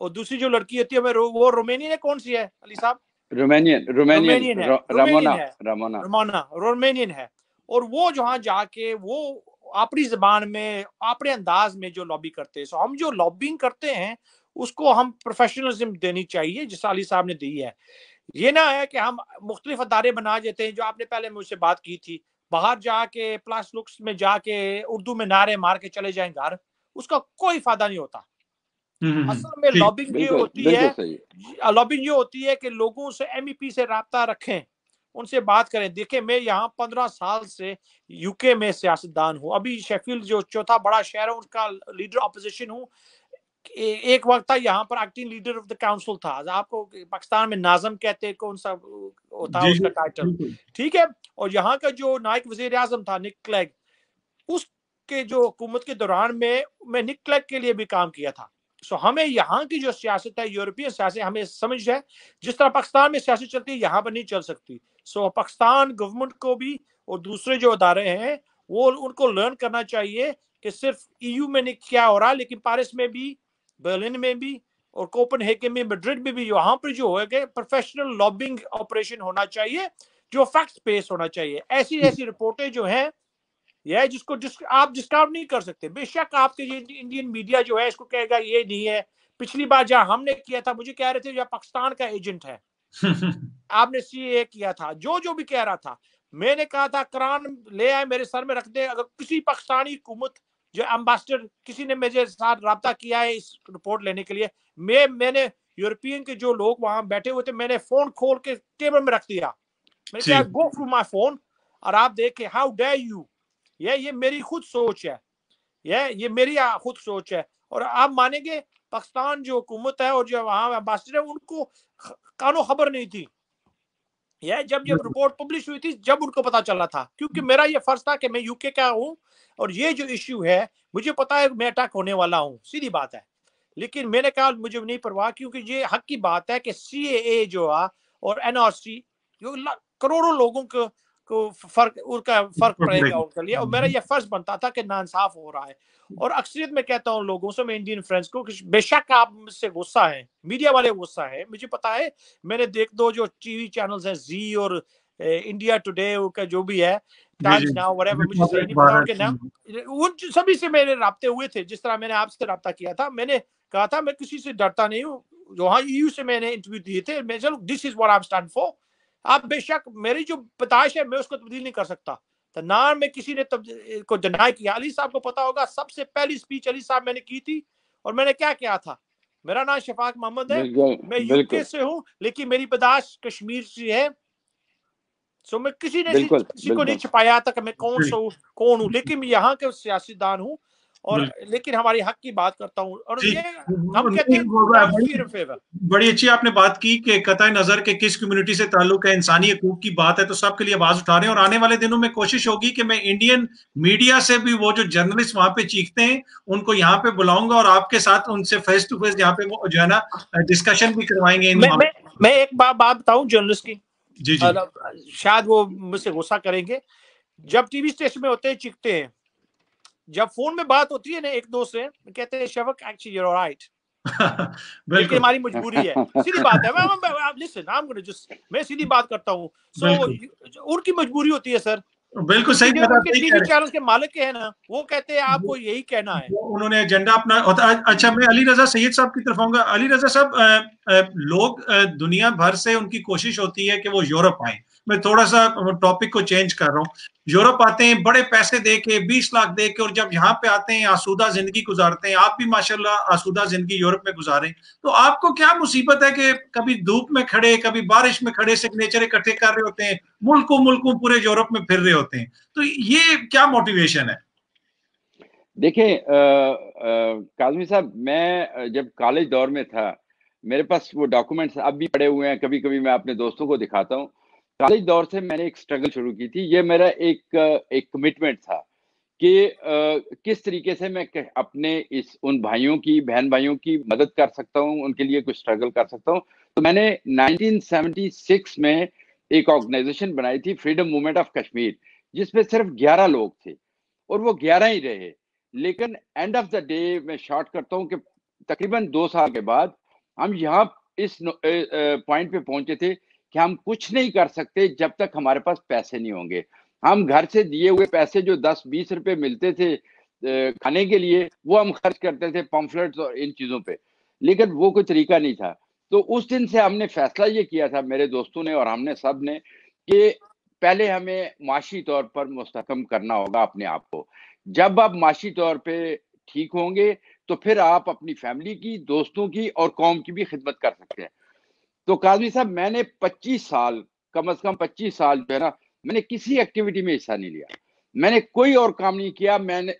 S2: और दूसरी जो लड़की होती है वो रोमेनियन है कौन सी है अली साहब?
S3: Romanian Romanian Ramona Ramona.
S2: Ramona Romanian है। और वो जहाँ जाके वो अपनी जबान में अपने अंदाज में जो लॉबी करते हैं। सो हम जो लॉबिंग करते हैं उसको हम प्रोफेशनलिज्म देनी चाहिए जिस अली साहब ने दी है। ये ना है कि हम मुख्तलिफ़ अदारे बना देते हैं जो आपने पहले मुझसे बात की थी। बाहर जाके प्लस लुक्स में जाके उर्दू में नारे मार के चले जाए घर उसका कोई फ़ायदा नहीं होता। हम्म, हम्म, असल में लॉबिंग ये होती है लॉबिंग ये होती है कि लोगों से एम से रहा रखें उनसे बात करें। देखें मैं यहाँ पंद्रह साल से यूके में सियासतदान हूँ। अभी शेफील्ड जो चौथा बड़ा शहर है उनका लीडर अपोजिशन हूँ। एक वक्त था यहाँ पर acting leader of the council था। आपको पाकिस्तान में नाजम कहते हैं कौन सा होता है उसका टाइटल ठीक है? और यहाँ का जो नायक वज़ीर आज़म था निक क्लेग उसके जो हुकूमत के दौरान में मैं निक क्लेग के लिए भी काम किया था। सो हमें यहाँ की जो सियासत है यूरोपियन सियासत हमें समझ है जिस तरह पाकिस्तान में सियासत चलती है यहाँ पर नहीं चल सकती। सो पाकिस्तान गवर्नमेंट को भी और दूसरे जो अदारे हैं वो उनको लर्न करना चाहिए कि सिर्फ़ ईयू में नहीं क्या हो रहा लेकिन पारिस में भी बर्लिन में भी और कोपन में मड्रिड में भी यहाँ पर जो होगा प्रोफेशनल लॉबिंग ऑपरेशन होना चाहिए जो फैक्ट बेस होना चाहिए। ऐसी ऐसी रिपोर्टें जो हैं यह जिसको जिस आप डिस्काउंट नहीं कर सकते। बेशक आपके ये इंडियन मीडिया जो है इसको कहेगा ये नहीं है। पिछली बार जहाँ हमने किया था मुझे कह रहे थे जो पाकिस्तान का एजेंट है। आपने सी ए किया था। जो जो भी कह रहा था। मैंने कहा था करान ले आए मेरे सर में रख दे। अगर किसी पाकिस्तानी हुकूमत जो एम्बेसडर किसी ने मेरे साथ रबता किया है इस रिपोर्ट लेने के लिए मैं मैंने यूरोपियन के जो लोग वहाँ बैठे हुए थे मैंने फ़ोन खोल के टेबल में रख दिया। मैंने कहा गो थ्रू माय फ़ोन और आप देखे हाउ डे यू ये ये मेरी खुद सोच है। ये ये मेरी खुद सोच है। और आप मानेंगे पाकिस्तान जो हुकूमत है और जो वहाँ एम्बेसडर है उनको कानो खबर नहीं थी। यह जब जब रिपोर्ट पब्लिश हुई थी जब उनको पता चला था क्योंकि मेरा ये फ़र्ज़ था कि मैं यूके का हूँ और ये जो इश्यू है मुझे पता है मैं अटैक होने वाला हूँ सीधी बात है। लेकिन मैंने कहा मुझे नहीं परवाह क्योंकि ये हक की बात है कि सीएए जो है और एनआरसी जो करोड़ों लोगों को को फ़र्क उसका फ़र्क पड़ेगा उनके लिए। और मेरा ये फ़र्ज़ बनता था कि नाइंसाफ हो रहा है। और अक्सरियत में कहता हूँ लोगों से मैं इंडियन फ्रेंड्स को बेशक आप मुझसे गुस्सा है मीडिया वाले गुस्सा है। मुझे पता है मैंने देख दो जो टीवी चैनल्स हैं जी और इंडिया टुडे का जो भी है उनके उन सभी से मेरे राब्ते हुए थे जिस तरह मैंने आपसे रब्ता किया था। मैंने कहा था मैं किसी से डरता नहीं हूँ। जो हाँ ईयू से मैंने इंटरव्यू दिए थे। मैं चलो this is what I stand for आप बेशक मेरी जो बताश है मैं उसको तब्दील नहीं कर सकता। तो ना में किसी ने तब को डिनाई किया। अली साहब को पता होगा सबसे पहली स्पीच अली साहब मैंने की थी और मैंने क्या किया था? मेरा नाम शफाक मोहम्मद है मैं यूके से हूँ लेकिन मेरी बदाश कश्मीर से है। सो मैं किसी ने किसी को नहीं छिपाया था कि मैं कौन सा कौन हूँ लेकिन मैं यहाँ के सियासीदान हूँ। और लेकिन हमारी हक की बात करता हूँ और ये हम कहते हैं
S1: बड़ी अच्छी आपने बात की कि कतः नज़र के किस कम्युनिटी से ताल्लुक है इंसानी हकूक की बात है तो सबके लिए आवाज़ उठा रहे हैं और आने वाले दिनों में कोशिश होगी कि मैं इंडियन मीडिया से भी वो जो जर्नलिस्ट वहाँ पे चीखते हैं उनको यहाँ पे बुलाऊँगा और आपके साथ उनसे फेस टू फेस यहाँ पे वो जो है ना डिस्कशन भी करवाएँगे
S2: मैं, मैं, मैं एक बात बात बताऊँ जर्नलिस्ट की। जी जी। शायद वो मुझसे गुस्सा करेंगे। जब टीवी स्टेशन में होते हैं चीखते हैं जब फ़ोन में बात होती है ना एक दो से कहते हैं शवक एक्चुअली यू आर राइट बिल्कुल हमारी मजबूरी है। सीधी बात है। मैं listen I am gonna just मैं सीधी बात करता हूँ। सो उनकी मजबूरी होती है सर
S1: बिल्कुल सही
S2: टीवी चैनल के मालिक के है ना वो कहते हैं आपको यही कहना है।
S1: उन्होंने एजेंडा अपना अच्छा मैं अली रजा सैयद साहब की तरफ़ आऊँगा। अली रजा साहब लोग दुनिया भर से उनकी कोशिश होती है कि वो यूरोप आए। मैं थोड़ा सा टॉपिक को चेंज कर रहा हूँ। यूरोप आते हैं, बड़े पैसे दे के, बीस लाख दे के, और जब यहाँ पे आते हैं, आसूदा ज़िंदगी गुजारते हैं, आप भी माशाल्लाह आसूदा ज़िंदगी यूरोप में गुजारे। तो आपको क्या मुसीबत है कि कभी धूप में खड़े, कभी बारिश में खड़े सिग्नेचर इकट्ठे कर रहे होते हैं, मुल्कों मुल्कों, पूरे यूरोप में फिर रहे होते हैं? तो ये क्या मोटिवेशन है?
S3: देखिए काजमी साहब, मैं जब कॉलेज दौर में था, मेरे पास वो डॉक्यूमेंट्स अब भी पड़े हुए हैं कभी कभी मैं अपने दोस्तों को दिखाता हूँ। कॉलेज दौर से मैंने एक स्ट्रगल शुरू की थी। ये मेरा एक एक कमिटमेंट था कि किस तरीके से मैं अपने इस, उन भाइयों की, बहन भाइयों की मदद कर सकता हूँ, उनके लिए कुछ स्ट्रगल कर सकता हूँ। तो मैंने 1976 में एक ऑर्गेनाइजेशन बनाई थी फ्रीडम मूवमेंट ऑफ़ कश्मीर जिसमें सिर्फ़ 11 लोग थे और वो 11 ही रहे। लेकिन एंड ऑफ़ द डे मैं शॉर्ट करता हूँ कि तकरीबन दो साल के बाद हम यहाँ इस पॉइंट पे पहुँचे थे कि हम कुछ नहीं कर सकते जब तक हमारे पास पैसे नहीं होंगे। हम घर से दिए हुए पैसे जो दस बीस रुपए मिलते थे खाने के लिए, वो हम खर्च करते थे पम्फलेट्स और इन चीज़ों पे। लेकिन वो कोई तरीका नहीं था। तो उस दिन से हमने फैसला ये किया था मेरे दोस्तों ने और हमने सबने कि पहले हमें माशी तौर पर मुस्तकम करना होगा अपने आप को। जब आप माशी तौर पे ठीक होंगे तो फिर आप अपनी फैमिली की, दोस्तों की और कौम की भी खिदमत कर सकते हैं। तो काजमी साहब, मैंने 25 साल, कम अज कम 25 साल जो है ना, मैंने किसी एक्टिविटी में हिस्सा नहीं लिया। मैंने कोई और काम नहीं किया। मैंने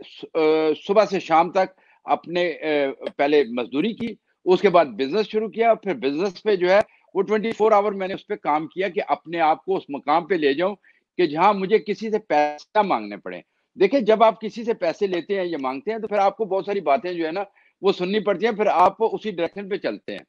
S3: सुबह से शाम तक अपने पहले मजदूरी की, उसके बाद बिज़नेस शुरू किया, फिर बिज़नेस पे जो है, वो 24 फोर आवर मैंने उस पर काम किया कि अपने आप को उस मकाम पे ले जाऊँ कि जहाँ मुझे किसी से पैसा मांगने पड़े। देखिए, जब आप किसी से पैसे लेते हैं या मांगते हैं तो फिर आपको बहुत सारी बातें जो है ना, वो सुननी पड़ती हैं, फिर आप उसी डायरेक्शन पे चलते हैं।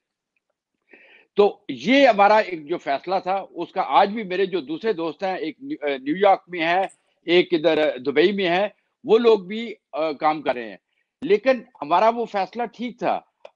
S3: तो ये हमारा एक जो फैसला था उसका आज भी मेरे जो दूसरे दोस्त हैं एक न्यूयॉर्क में है एक इधर दुबई में है वो लोग भी आ, काम कर रहे हैं। लेकिन हमारा वो फैसला ठीक था।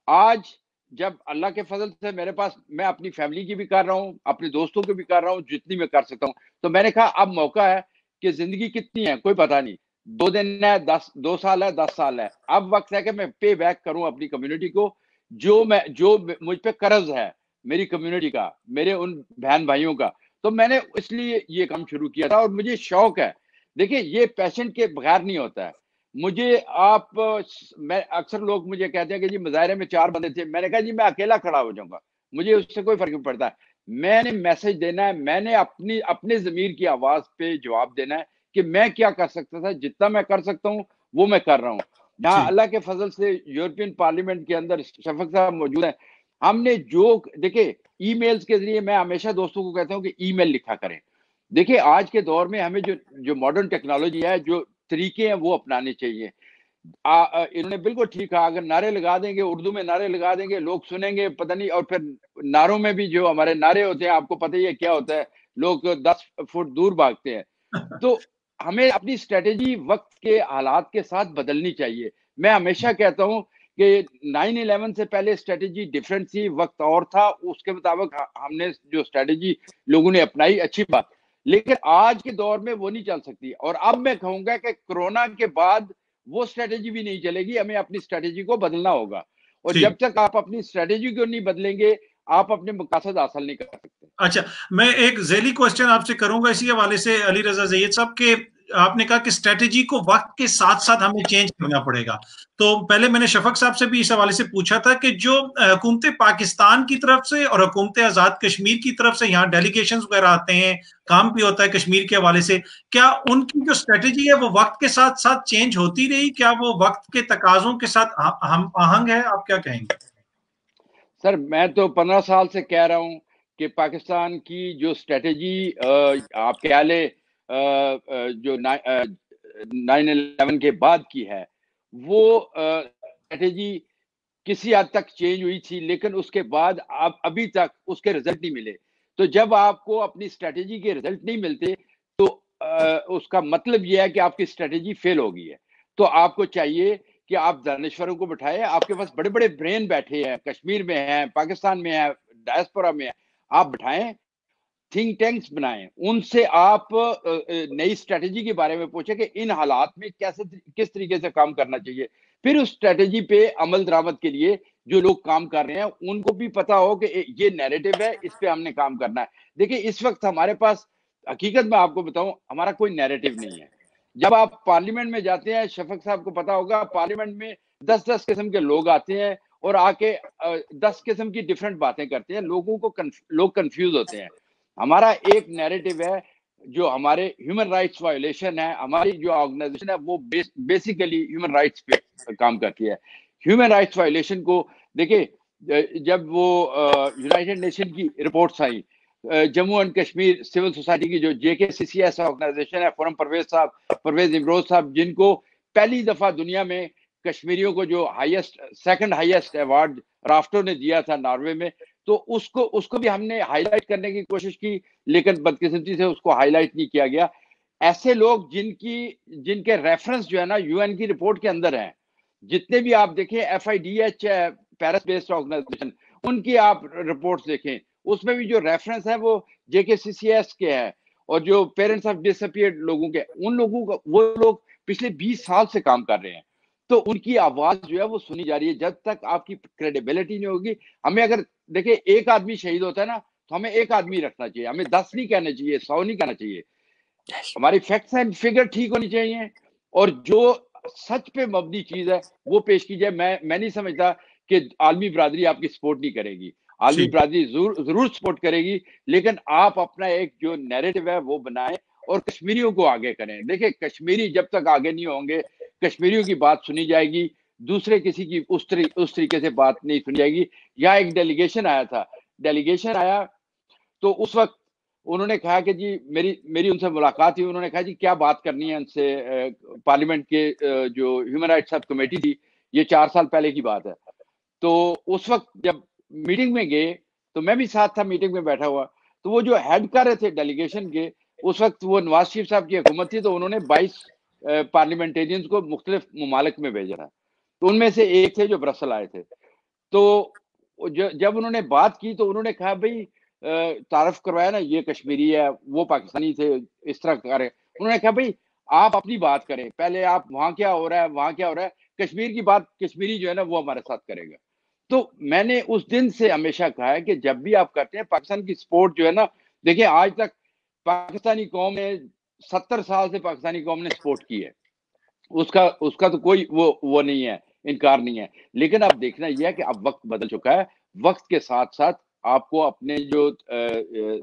S3: आज जब अल्लाह के फजल से मेरे पास मैं अपनी फैमिली की भी कर रहा हूँ अपने दोस्तों की भी कर रहा हूँ जितनी मैं कर सकता हूँ। तो मैंने कहा अब मौका है कि ज़िंदगी कितनी है कोई पता नहीं। दो दिन है दस दो साल है दस साल है। अब वक्त है कि मैं पे बैक करूँ अपनी कम्युनिटी को जो मैं जो मुझ पर कर्ज है। मेरी कम्युनिटी का मेरे उन बहन भाइयों का। तो मैंने इसलिए ये काम शुरू किया था और मुझे शौक है। देखिए ये पेशेंट के बगैर नहीं होता है। मुझे आप मैं अक्सर लोग मुझे कहते हैं कि जी मुजाहरे में चार बंदे थे। मैंने कहा जी मैं अकेला खड़ा हो जाऊँगा। मुझे उससे कोई फ़र्क नहीं पड़ता मैंने मैसेज देना है मैंने अपनी अपने जमीर की आवाज़ पे जवाब देना है कि मैं क्या कर सकता था जितना मैं कर सकता हूँ वो मैं कर रहा हूँ। यहाँ अल्लाह के फजल से यूरोपियन पार्लियामेंट के अंदर शफक साहब मौजूद है। हमने जो देखिए ईमेल्स के ज़रिए मैं हमेशा दोस्तों को कहता हूँ कि ईमेल लिखा करें। देखिए आज के दौर में हमें जो जो मॉडर्न टेक्नोलॉजी है जो तरीके हैं वो अपनाने चाहिए। इन्होंने बिल्कुल ठीक कहा अगर नारे लगा देंगे उर्दू में नारे लगा देंगे लोग सुनेंगे पता नहीं और फिर नारों में भी जो हमारे नारे होते हैं आपको पता ही है क्या होता है लोग दस फुट दूर भागते हैं। तो हमें अपनी स्ट्रेटेजी वक्त के हालात के साथ बदलनी चाहिए। मैं हमेशा कहता हूँ कि नाइन इलेवन से पहले स्ट्रेटेजी डिफरेंट थी वक्त और था उसके मुताबिक हमने जो स्ट्रेटेजी लोगों ने अपनाई अच्छी बात। लेकिन आज के दौर में वो नहीं चल सकती। और अब मैं कहूँगा कि कोरोना के बाद वो स्ट्रेटेजी भी नहीं चलेगी हमें अपनी स्ट्रेटेजी को बदलना होगा। और जब तक आप अपनी स्ट्रेटेजी को नहीं बदलेंगे आप अपने मकासद हासिल नहीं कर सकते।
S1: अच्छा मैं एक जेली क्वेश्चन आपसे करूँगा इसी हवाले से अली रजा जैद साहब के आपने कहा कि स्ट्रेटेजी को वक्त के साथ साथ हमें चेंज करना पड़ेगा। तो पहले मैंने शफक साहब से भी इस हवाले से पूछा था कि जो हुकूमत पाकिस्तान की तरफ़ से और हुकूमत आज़ाद कश्मीर की तरफ़ से, यहाँ डेलीगेशन वगैरह आते हैं, काम भी होता है कश्मीर के हवाले से, क्या उनकी जो स्ट्रेटेजी है वो वक्त के साथ साथ चेंज होती रही? क्या वो वक्त के तकाजों के साथ हम आहंग है? आप क्या कहेंगे?
S3: सर, मैं तो पंद्रह साल से कह रहा हूँ कि पाकिस्तान की जो स्ट्रेटेजी आप कह ले जो नाइन इलेवन के बाद की है वो स्ट्रेटेजी किसी हद तक चेंज हुई थी लेकिन उसके बाद अब अभी तक उसके रिज़ल्ट नहीं मिले। तो जब आपको अपनी स्ट्रेटेजी के रिज़ल्ट नहीं मिलते तो आ, उसका मतलब यह है कि आपकी स्ट्रेटेजी फेल हो गई है। तो आपको चाहिए कि आप दानश्वरों को बिठाए। आपके पास बड़े बड़े ब्रेन बैठे हैं कश्मीर में हैं पाकिस्तान में है डायस्पोरा में है आप बिठाएँ। थिंक टैंक्स बनाए। उनसे आप नई स्ट्रेटेजी के बारे में पूछे कि इन हालात में कैसे किस तरीके से काम करना चाहिए। फिर उस स्ट्रेटेजी पे अमल दरामद के लिए जो लोग काम कर रहे हैं, उनको भी पता हो कि ये नैरेटिव है, इस पे हमने काम करना है। देखिए, इस वक्त हमारे पास, हकीकत में आपको बताऊँ, हमारा कोई नैरेटिव नहीं है। जब आप पार्लियामेंट में जाते हैं, शफक साहब को पता होगा पार्लियामेंट में दस दस किस्म के लोग आते हैं और आके दस किस्म की डिफरेंट बातें करते हैं। लोगों को लोग कंफ्यूज होते हैं। हमारा एक नैरेटिव है जो हमारे ह्यूमन राइट्स वायोलेशन है हमारी जो ऑर्गेनाइजेशन है वो बेस, बेसिकली ह्यूमन राइट्स पे काम करती है। ह्यूमन राइट्स वायोलेशन को देखिए जब वो यूनाइटेड नेशन की reports I Jammu and Kashmir civil society की जो जेके सीसीएस ऑर्गेनाइजेशन है फोरम परवेज साहब परवेज इमरोज साहब जिनको पहली दफ़ा दुनिया में कश्मीरियों को जो highest second highest award Rafto ने दिया था नॉर्वे में तो उसको उसको भी हमने हाईलाइट करने की कोशिश की, लेकिन बदकिस्मती से उसको हाईलाइट नहीं किया गया। ऐसे लोग जिनकी, जिनके रेफरेंस जो है ना यूएन की रिपोर्ट के अंदर है, जितने भी आप देखें F I D H Paris based organisation उनकी आप रिपोर्ट देखें, उसमें भी जो रेफरेंस है वो जेके सी सी एस के है, और जो पेरेंट्स ऑफ़ डिसअपियर्ड लोगों के, उन लोगों का, वो लोग पिछले 20 साल से काम कर रहे हैं। तो उनकी आवाज़ जो है वो सुनी जा रही है जब तक आपकी क्रेडिबिलिटी नहीं होगी। हमें अगर देखिए एक आदमी शहीद होता है ना तो हमें एक आदमी रखना चाहिए। हमें दस नहीं कहना चाहिए सौ नहीं कहना चाहिए। हमारी फैक्ट्स एंड फिगर ठीक होनी चाहिए और जो सच पे मबनी चीज़ है वो पेश की जाए। मैं मैं नहीं समझता कि आलमी बरादरी आपकी सपोर्ट नहीं करेगी। आलमी बरादरी ज़रूर ज़रूर सपोर्ट करेगी लेकिन आप अपना एक जो नैरेटिव है वो बनाएँ और कश्मीरियों को आगे करें। देखिए कश्मीरी जब तक आगे नहीं होंगे कश्मीरियों की बात सुनी जाएगी दूसरे किसी की उस तरी, उस तरीके से बात नहीं सुनी जाएगी। यहाँ एक डेलीगेशन आया था। डेलीगेशन आया तो उस वक्त उन्होंने कहा कि जी मेरी मेरी उनसे मुलाकात हुई। उन्होंने कहा जी क्या बात करनी है उनसे पार्लियामेंट के जो ह्यूमन राइट्स सब कमेटी थी ये चार साल पहले की बात है। तो उस वक्त जब मीटिंग में गए तो मैं भी साथ था मीटिंग में बैठा हुआ। तो वो जो हेड कर रहे थे डेलीगेशन के उस वक्त वो नवाज़ शरीफ साहब की हुकूमत थी तो उन्होंने 22 पार्लियामेंटेरियंस को मुख्तलिफ़ ममालिक में भेजा था। तो उनमें से एक थे जो ब्रसल आए थे। तो जब उन्होंने बात की तो उन्होंने कहा, भाई तारफ करवाया ना, ये कश्मीरी है, वो पाकिस्तानी थे, इस तरह करे उन्होंने कहा, भाई, आप अपनी बात करें, पहले आप वहाँ क्या हो रहा है, वहाँ क्या हो रहा है, कश्मीर की बात, कश्मीरी जो है ना, वो हमारे साथ करेगा। तो मैंने उस दिन से हमेशा कहा है कि जब भी आप करते हैं, पाकिस्तान की सपोर्ट जो है ना, देखिए, आज तक पाकिस्तानी कौम ने सत्तर साल से पाकिस्तानी कौम ने सपोर्ट की है। उसका उसका तो कोई वो वो नहीं है इनकार नहीं है। लेकिन अब देखना यह है कि अब वक्त बदल चुका है। वक्त के साथ साथ आपको अपने जो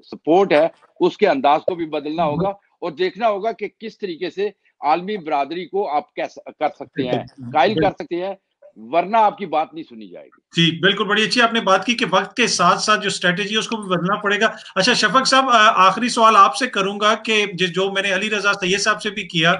S3: सपोर्ट है उसके अंदाज को भी बदलना होगा और देखना होगा कि किस तरीके से आलमी बरादरी को आप कैसे कर सकते हैं कायल कर सकते हैं वरना आपकी बात नहीं सुनी जाएगी।
S1: जी, बिल्कुल, बड़ी अच्छी आपने बात की कि वक्त के साथ साथ जो स्ट्रेटेजी है, उसको भी बदलना पड़ेगा। अच्छा शफक साहब आखिरी सवाल आपसे करूँगा कि जो मैंने अली रजा सैयद साहब से भी किया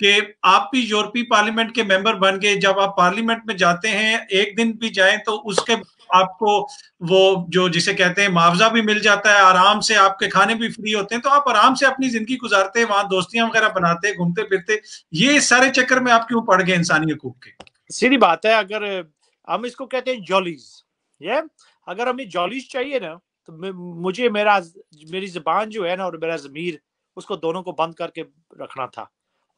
S1: कि आप भी यूरोपीय पार्लियामेंट के मेंबर बन गए। जब आप पार्लियामेंट में जाते हैं, एक दिन भी जाएँ तो उसके आपको वो जो जिसे कहते हैं, मुआवजा भी मिल जाता है, आराम से आपके खाने भी फ्री होते हैं तो आप आराम से अपनी ज़िंदगी गुजारते हैं, वहाँ दोस्तियाँ वगैरह बनाते हैं घूमते फिरते ये सारे चक्कर में आप क्यों पड़ गए इंसानी हकूक के?
S2: सीधी बात है अगर हम इसको कहते हैं जॉलीज ये अगर हमें जॉलीज चाहिए ना तो मुझे मेरा मेरी जबान जो है ना और मेरा जमीर उसको दोनों को बंद करके रखना था।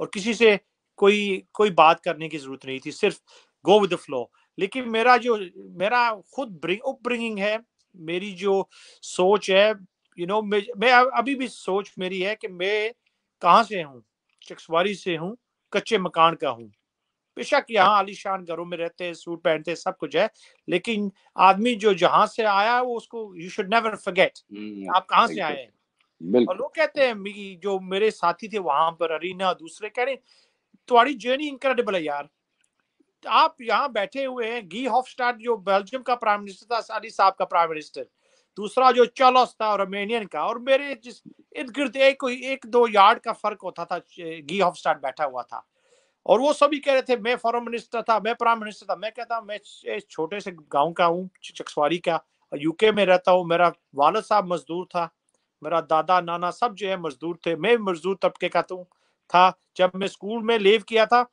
S2: और किसी से कोई कोई बात करने की ज़रूरत नहीं थी सिर्फ़ गो विद द फ्लो लेकिन मेरा जो मेरा खुद ब्रिंग उपब्रिंगिंग है मेरी जो सोच है यू you नो मैं, मैं अभी भी सोच मेरी है कि मैं कहाँ से हूँ? चक्सवारी से हूँ कच्चे मकान का हूँ। बेशक यहाँ आलिशान घरों में रहते हैं सूट पहनते हैं सब कुछ है लेकिन आदमी जो जहाँ से आया है वो उसको यू शुड नेवर फॉरगेट आप कहाँ से आए हैं। और लोग कहते हैं जो मेरे साथी थे वहाँ पर अरीना दूसरे कह रहे तुम्हारी जर्नी इनक्रेडिबल है यार। आप यहाँ बैठे हुए हैं गी हॉफस्टार्ट जो बेल्जियम का प्राइम मिनिस्टर था साली साहब का प्राइम मिनिस्टर दूसरा जो चलोस था रोमेनियन का और मेरे जिस इर्द गिर्द एक एक दो यार्ड का फ़र्क होता था गी हॉफस्टार्ट बैठा हुआ था। और वो सभी कह रहे थे मैं फॉरन मिनिस्टर था मैं प्राइम मिनिस्टर था। मैं कहता मैं छोटे से गाँव का हूँ चकसवारी का यूके में रहता हूँ मेरा वालद साहब मजदूर था मेरा दादा नाना सब जो है मजदूर थे मैं मजदूर तबके का तू था जब मैं स्कूल में लेव किया था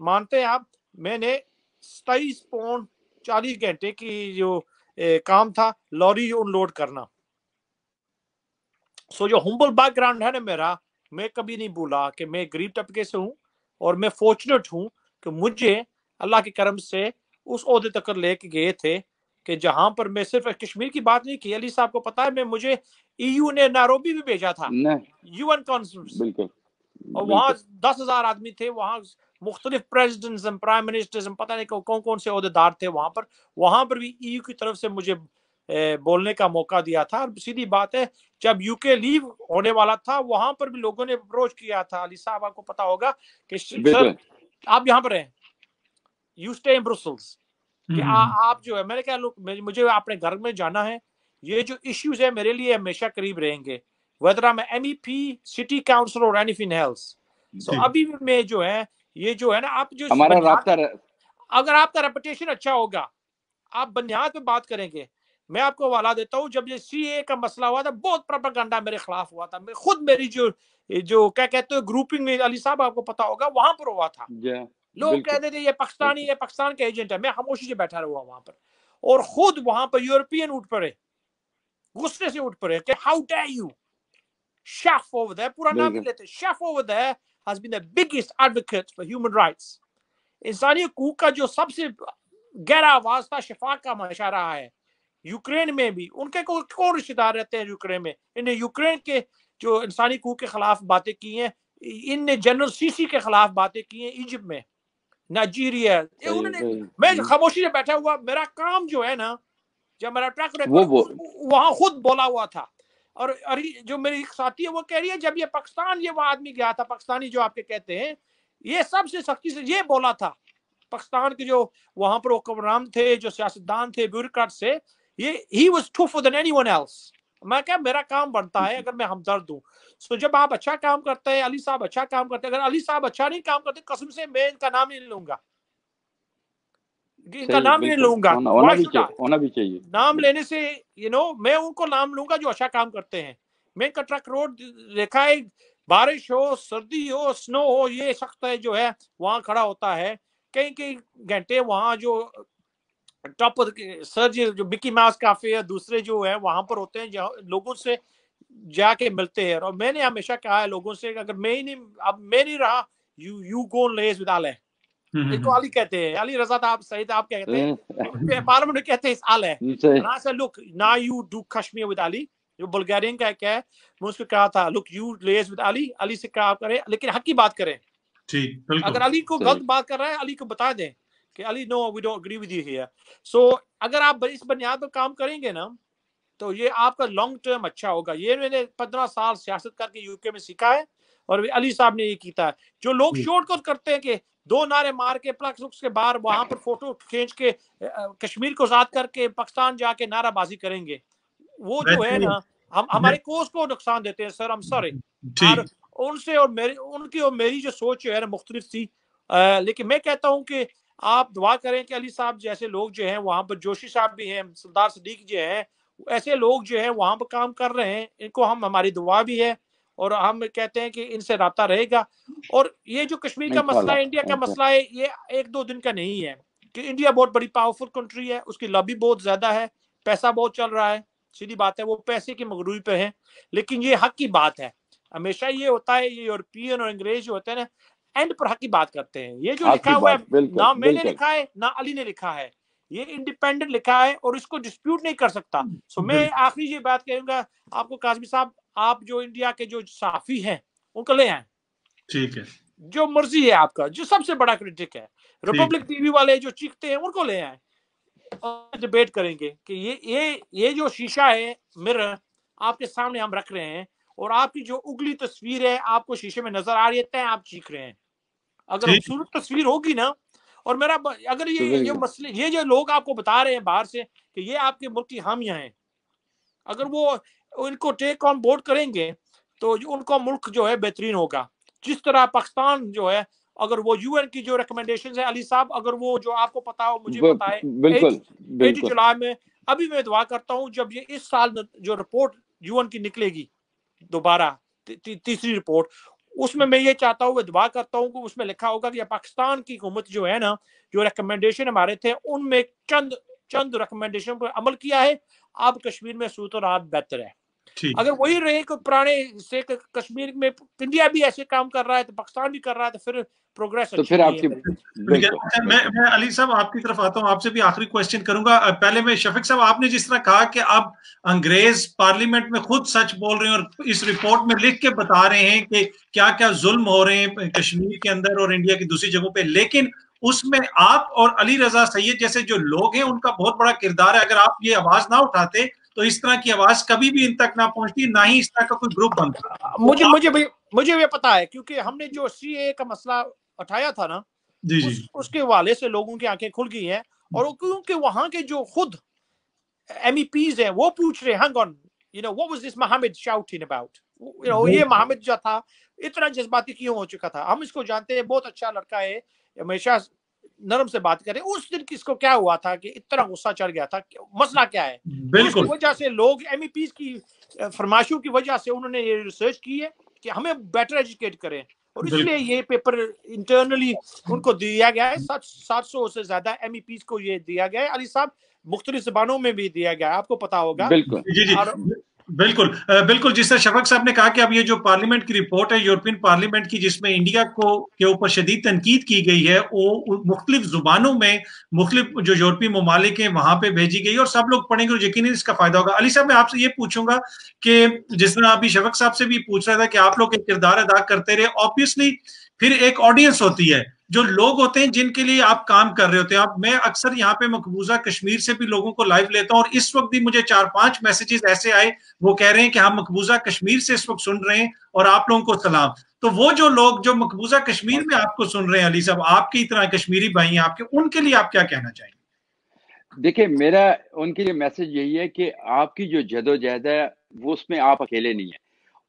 S2: मानते हैं आप मैंने सताईस पौन चालीस घंटे की जो ए, काम था लॉरी अनलोड करना। सो जो हुम्बल बैकग्राउंड है ना मेरा मैं कभी नहीं भूला कि मैं गरीब तबके से हूँ और मैं फॉर्चुनेट हूँ कि मुझे अल्लाह के करम से उस अहदे तक लेके गए थे कि जहाँ पर मैं सिर्फ़ कश्मीर की बात नहीं की अली साहब को पता है मैं मुझे ईयू ने नारोबी भी भेजा था। यूएन कॉन्फ्रेंस और वहाँ दस हज़ार आदमी थे वहाँ मुख्तलिफ़ प्रेसिडेंट्स प्राइम मिनिस्टर्स पता नहीं कौन कौन से अहदेदार थे वहाँ पर। वहाँ पर भी ईयू की तरफ़ से मुझे बोलने का मौका दिया था। और सीधी बात है जब यूके लीव होने वाला था वहाँ पर भी लोगों ने अप्रोच किया था। अली साहब आपको पता होगा कि सर आप यहाँ पर हैं। यू स्टे इन ब्रुसल्स कि आ, आप जो है मैंने क्या लोग मुझे अपने घर में जाना है। ये जो इश्यूज़ है मेरे लिए हमेशा करीब रहेंगे। Whether I am MEP city council और एनीथिंग एल्स सो अभी मैं जो है ये जो है ना आप जो
S3: हमारा
S2: अगर आपका रेपुटेशन अच्छा होगा आप बुनियाद पे बात करेंगे मैं आपको वाला देता हूँ जब ये सी ए का मसला हुआ था बहुत प्रोपागंडा मेरे खिलाफ हुआ था। मैं खुद मेरी जो जो क्या कहते हैं ग्रुपिंग में अली साहब आपको पता होगा वहाँ पर हुआ था। लोग कहते थे ये पाकिस्तानी ये पाकिस्तान के एजेंट है। मैं खामोशी से बैठा रहा वहाँ पर। और खुद वहाँ पर यूरोपियन उठ पड़े। गुस्से से उठ पड़े how dare you chef over there पूरा नाम भी लेते। Chef over there has been the biggest advocate for human rights इंसानी हकूक का जो सबसे गहरा आवाज़ था शिफा का मशा रहा है यूक्रेन में भी उनके को कौन रिश्तेदार रहते हैं यूक्रेन में? इन्हें यूक्रेन के जो इंसानी हकूक के खिलाफ बातें की हैं इनने जनरल सीसी के खिलाफ बातें की हैं इजिप्ट में नाइजीरिया। उन्होंने मैं खामोशी से बैठा हुआ मेरा काम जो है ना जब मेरा ट्रैक वहाँ खुद बोला हुआ था। और अरे जो मेरी साथी है वो कह रही है जब ये पाकिस्तान ये वो आदमी गया था पाकिस्तानी जो आपके कहते हैं ये सबसे सख्ती से ये बोला था पाकिस्तान के जो वहाँ पर हुक्मरान थे जो सियासतदान थे ब्यूरोक्रेट से ये he was tougher than anyone else मैं क्या मेरा काम बनता है अगर मैं हमदर्द हूँ। सो जब आप अच्छा काम करते हैं अली साहब अच्छा काम करते हैं अगर अली साहब अच्छा नहीं काम करते कसम से मैं इनका नाम नहीं लूँगा। इनका नाम नहीं लूँगा।
S3: होना भी चाहिए होना भी चाहिए।
S2: नाम लेने से यू नो मैं उनको नाम लूँगा जो अच्छा काम करते हैं। मैं इनका ट्रक रोड देखा है बारिश हो सर्दी हो स्नो हो ये सख्त है जो है वहाँ खड़ा होता है। कई कई घंटे वहाँ जो टॉप सर जी जो बिकी माउस काफे है दूसरे जो है वहाँ पर होते हैं जहाँ लोगों से जाके मिलते हैं। और मैंने हमेशा कहा है लोगों से अगर मैं ही नहीं अब मैं नहीं रहा you you go liaise with Ali इनको अली कहते हैं अली रजा आप सईद आप क्या कहते हैं? पार्लियामेंट कहते हैं आल ना से लुक ना you do Kashmir with Ali जो बुल्गारियन का क्या है मैं उसको कहा था look you liaise with Ali Ali से कहा करें लेकिन हक की बात करें।
S1: ठीक
S2: अगर अली को गलत बात कर रहा है अली को बता दें। कि Ali no we don't agree with you here so अगर आप इस बुनियाद पर काम करेंगे ना तो ये आपका लॉन्ग टर्म अच्छा होगा। ये मैंने पंद्रह साल सियासत करके यूके में सीखा है और अली साहब ने ये किया है। जो लोग शॉर्टकट करते हैं कि दो नारे मार के प्लस के बाहर वहाँ पर फ़ोटो खींच के कश्मीर को आज़ाद करके पाकिस्तान जाके नाराबाजी करेंगे। वो जो है ना हम हमारे कोर्स को नुकसान देते हैं सर हम सॉरी और उनसे और मेरी उनकी और मेरी जो सोच है ना मुख्तलिफ़ थी आ, लेकिन मैं कहता हूँ कि आप दुआ करें कि अली साहब जैसे लोग जो हैं वहाँ पर जोशी साहब भी हैं सरदार सदीक जो हैं ऐसे लोग जो हैं वहाँ पर काम कर रहे हैं इनको हम हमारी दुआ भी है और हम कहते हैं कि इनसे रहा रहेगा। और ये जो कश्मीर का मसला है इंडिया का मसला है ये एक दो दिन का नहीं है कि इंडिया बहुत बड़ी पावरफुल कंट्री है उसकी लॉबी बहुत ज़्यादा है पैसा बहुत चल रहा है सीधी बात है वो पैसे की मगरूरी पे है लेकिन ये हक की बात है। हमेशा ये होता है ये यूरोपियन और अंग्रेज़ जो होते हैं ना एंड पर हक की बात करते हैं। ये जो लिखा हुआ है ना मैंने लिखा है ना अली ने लिखा है। ये इंडिपेंडेंट लिखा है और इसको डिस्प्यूट नहीं कर सकता। सो मैं आखिरी ये बात कहूँगा आपको काजमी साहब आप जो इंडिया के जो साफी हैं उनको ले आए।
S1: ठीक है।
S2: जो मर्ज़ी है आपका जो सबसे बड़ा क्रिटिक है। रिपब्लिक टीवी वाले जो चीखते हैं उनको ले आए। और डिबेट करेंगे कि ये ये ये जो शीशा है मिरर आपके सामने हम रख रहे हैं और आपकी जो उगली तस्वीर है आपको शीशे में नज़र आ रही है आप चीख रहे हैं। अगर खूबसूरत तस्वीर होगी ना और मेरा अगर ये ये मसले ये जो लोग आपको बता रहे हैं बाहर से कि ये आपके मुल्क की हामियाँ हैं अगर वो इनको टेक ऑन बोर्ड करेंगे तो उनका मुल्क जो है बेहतरीन होगा। जिस तरह पाकिस्तान जो है अगर वो यूएन की जो रिकमेंडेशन है अली साहब अगर वो जो आपको पता हो मुझे पता है
S3: बिल्कुल
S2: जुलाई में अभी मैं दुआ करता हूँ जब ये इस साल जो रिपोर्ट यूएन की निकलेगी दोबारा तीसरी रिपोर्ट उसमें मैं ये चाहता हूँ दुआ करता हूँ कि उसमें लिखा होगा कि पाकिस्तान की हुकूमत जो है ना, जो रिकमेंडेशन हमारे थे, उनमें चंद चंद रिकमेंडेशन पर अमल किया है। अब कश्मीर में सूत बेहतर है। अगर वही रहे कि पुराने से कश्मीर में इंडिया भी ऐसे काम कर रहा है तो पाकिस्तान भी कर रहा है तो फिर प्रोग्रेस
S3: तो फिर आपकी
S1: अच्छा, मैं मैं अली साहब आपकी तरफ़ आता हूँ आपसे भी आखिरी क्वेश्चन करूँगा। पहले मैं शफीक साहब आपने जिस तरह कहा कि अब अंग्रेज़ पार्लियामेंट में खुद सच बोल रहे हैं और इस रिपोर्ट में लिख के बता रहे हैं कि क्या क्या जुल्म हो रहे हैं कश्मीर के अंदर और इंडिया की दूसरी जगहों पे लेकिन उसमें आप और अली रजा सैयद जैसे जो लोग हैं उनका बहुत बड़ा किरदार है। अगर आप ये आवाज़ ना उठाते तो इस तरह की आवाज़ कभी भी इन तक ना पहुँचती ना ही इस तरह का कोई ग्रुप बनता
S2: मुझे तो मुझे मुझे ये पता है क्योंकि हमने जो सी का मसला उठाया था ना
S1: जी जी
S2: उस, उसके वाले से लोगों की आँखें खुल गई हैं और क्योंकि वहाँ के जो खुद MEPs हैं वो पूछ रहे hang on you know what was this Mohammed shouting about? you know ये मोहम्मद जो था इतना जज्बाती क्यों हो चुका था? हम इसको जानते हैं बहुत अच्छा लड़का है हमेशा नरम से बात करें उस दिन किसको क्या हुआ था कि इतना गुस्सा चढ़ गया था? मसला क्या है?
S1: बिल्कुल।
S2: वजह से लोग एम की फरमाइशों की वजह से उन्होंने ये रिसर्च की है कि हमें बेटर एजुकेट करें। और इसलिए ये पेपर इंटरनली उनको दिया गया है। सात सात सौ से ज़्यादा एम को ये दिया गया है। अली साहब मुख्तलिफ़ जबानों में भी दिया गया है। आपको पता होगा।
S3: बिल्कुल।
S1: जी जी। बिल्कुल बिल्कुल जिस तरह शफक साहब ने कहा कि अब ये जो पार्लियामेंट की रिपोर्ट है, यूरोपियन पार्लियामेंट की, जिसमें इंडिया को, के ऊपर शदीद तनकीद की गई है, वो मुख्तलिफ़ जुबानों में मुख्तलिफ़ जो यूरोपीय ममालिक हैं, वहाँ पे भेजी गई और सब लोग पढ़ेंगे और यकीन इसका फ़ायदा होगा। अली साहब, मैं आपसे ये पूछूँगा कि जिस तरह अभी शफक साहब से भी पूछ रहा था कि आप लोग एक किरदार अदा करते रहे ऑब्वियसली फिर एक ऑडियंस होती है जो लोग होते हैं, जिनके लिए आप काम कर रहे होते हैं। आप, मैं अक्सर यहाँ पे मकबूजा कश्मीर से भी लोगों को लाइव लेता हूँ और इस वक्त भी मुझे चार पाँच मैसेजेस ऐसे आए, वो कह रहे हैं कि हम मकबूजा कश्मीर से इस वक्त सुन रहे हैं और आप लोगों को सलाम। तो वो जो लोग, जो मकबूजा कश्मीर में आपको सुन रहे हैं, अली साहब, आपकी तरह कश्मीरी भाई हैं, आपके, उनके लिए आप क्या कहना चाहेंगे?
S3: देखिए, मेरा, उनके लिए मैसेज यही है कि आपकी जो जदोजहद है, वो उसमें आप अकेले नहीं है।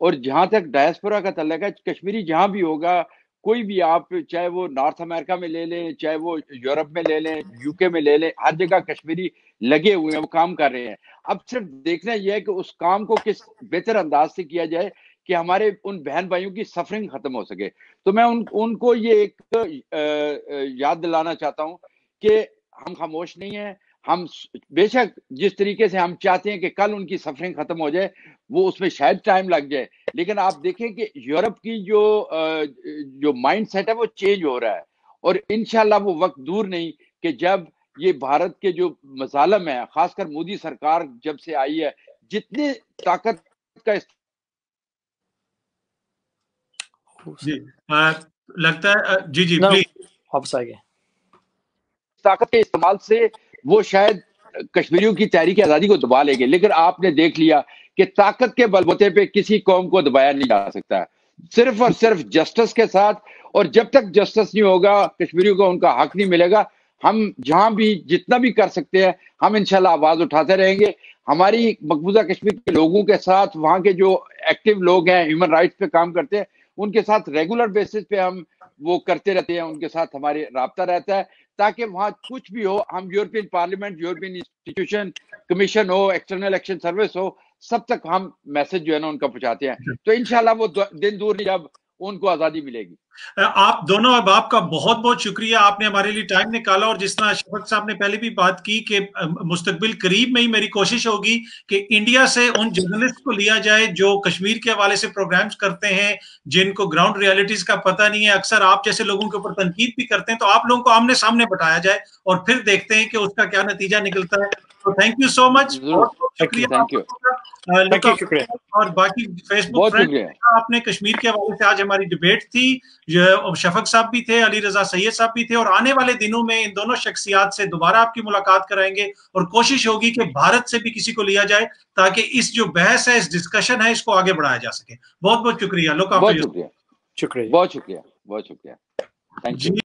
S3: और जहाँ तक डायस्पोरा का तल्लक है, कश्मीरी जहाँ भी होगा कोई भी आप चाहे वो नॉर्थ अमेरिका में ले लें, चाहे वो यूरोप में ले लें, यूके में ले लें, हर जगह कश्मीरी लगे हुए हैं, वो काम कर रहे हैं। अब सिर्फ़ देखना यह है कि उस काम को किस बेहतर अंदाज से किया जाए कि हमारे उन बहन भाइयों की सफरिंग खत्म हो सके। तो मैं उन, उनको ये एक याद दिलाना चाहता हूँ कि हम खामोश नहीं है हम बेशक जिस तरीके से हम चाहते हैं कि कल उनकी सफरिंग खत्म हो जाए वो उसमें शायद टाइम लग जाए। लेकिन आप देखें कि यूरोप की जो जो माइंड सेट है वो चेंज हो रहा है। और इनशाला वो वक्त दूर नहीं कि जब ये भारत के जो मसालम है खासकर मोदी सरकार जब से आई है जितने ताकत का इस...
S1: जी आ, लगता है जी जी प्लीज़
S3: ताकत के इस्तेमाल से वो शायद कश्मीरियों की तहरीक आज़ादी को दबा लेंगे, लेकिन आपने देख लिया कि ताकत के बलबूते पे किसी कौम को दबाया नहीं जा सकता। सिर्फ़ और सिर्फ़ जस्टिस के साथ, और जब तक जस्टिस नहीं होगा, कश्मीरियों को उनका हक नहीं मिलेगा, हम जहाँ भी जितना भी कर सकते हैं, हम इंशाल्लाह आवाज़ उठाते रहेंगे। हमारी मकबूजा कश्मीर के लोगों के साथ, वहाँ के जो एक्टिव लोग हैं, ह्यूमन राइट्स पे काम करते हैं, उनके साथ रेगुलर बेसिस पे हम वो करते रहते हैं, उनके साथ हमारे रबता रहता है। ताकि वहाँ कुछ भी हो हम European Parliament European institution commission हो एक्सटर्नल एक्शन सर्विस हो सब तक हम मैसेज जो है ना उनका पहुंचाते हैं अच्छा। तो इनशाला वो दिन दूर नहीं जब उनको आज़ादी मिलेगी
S1: आप दोनों अब आपका बहुत बहुत शुक्रिया। आपने हमारे लिए टाइम निकाला और जिस तरह शफक साहब ने पहले भी बात की कि मुस्तकबिल करीब में ही मेरी कोशिश होगी कि इंडिया से उन जर्नलिस्ट को लिया जाए जो कश्मीर के हवाले से प्रोग्राम्स करते हैं जिनको ग्राउंड रियलिटीज का पता नहीं है। अक्सर आप जैसे लोगों के ऊपर तनकीद भी करते हैं तो आप लोगों को आमने सामने बताया जाए और फिर देखते हैं कि उसका क्या नतीजा निकलता है। तो थैंक यू सो मच
S3: शुक्रिया
S1: और बाकी फेसबुक आपने कश्मीर के हवाले से आज हमारी डिबेट थी। शफक साहब भी थे अली रजा सैयद साहब भी थे और आने वाले दिनों में इन दोनों शख्सियात से दोबारा आपकी मुलाकात कराएँगे और कोशिश होगी कि भारत से भी किसी को लिया जाए ताकि इस जो बहस है इस डिस्कशन है इसको आगे बढ़ाया जा सके। बहुत बहुत शुक्रिया लोग
S3: शुक्रिया। शुक्रिया। बहुत शुक्रिया। बहुत शुक्रिया। Thank you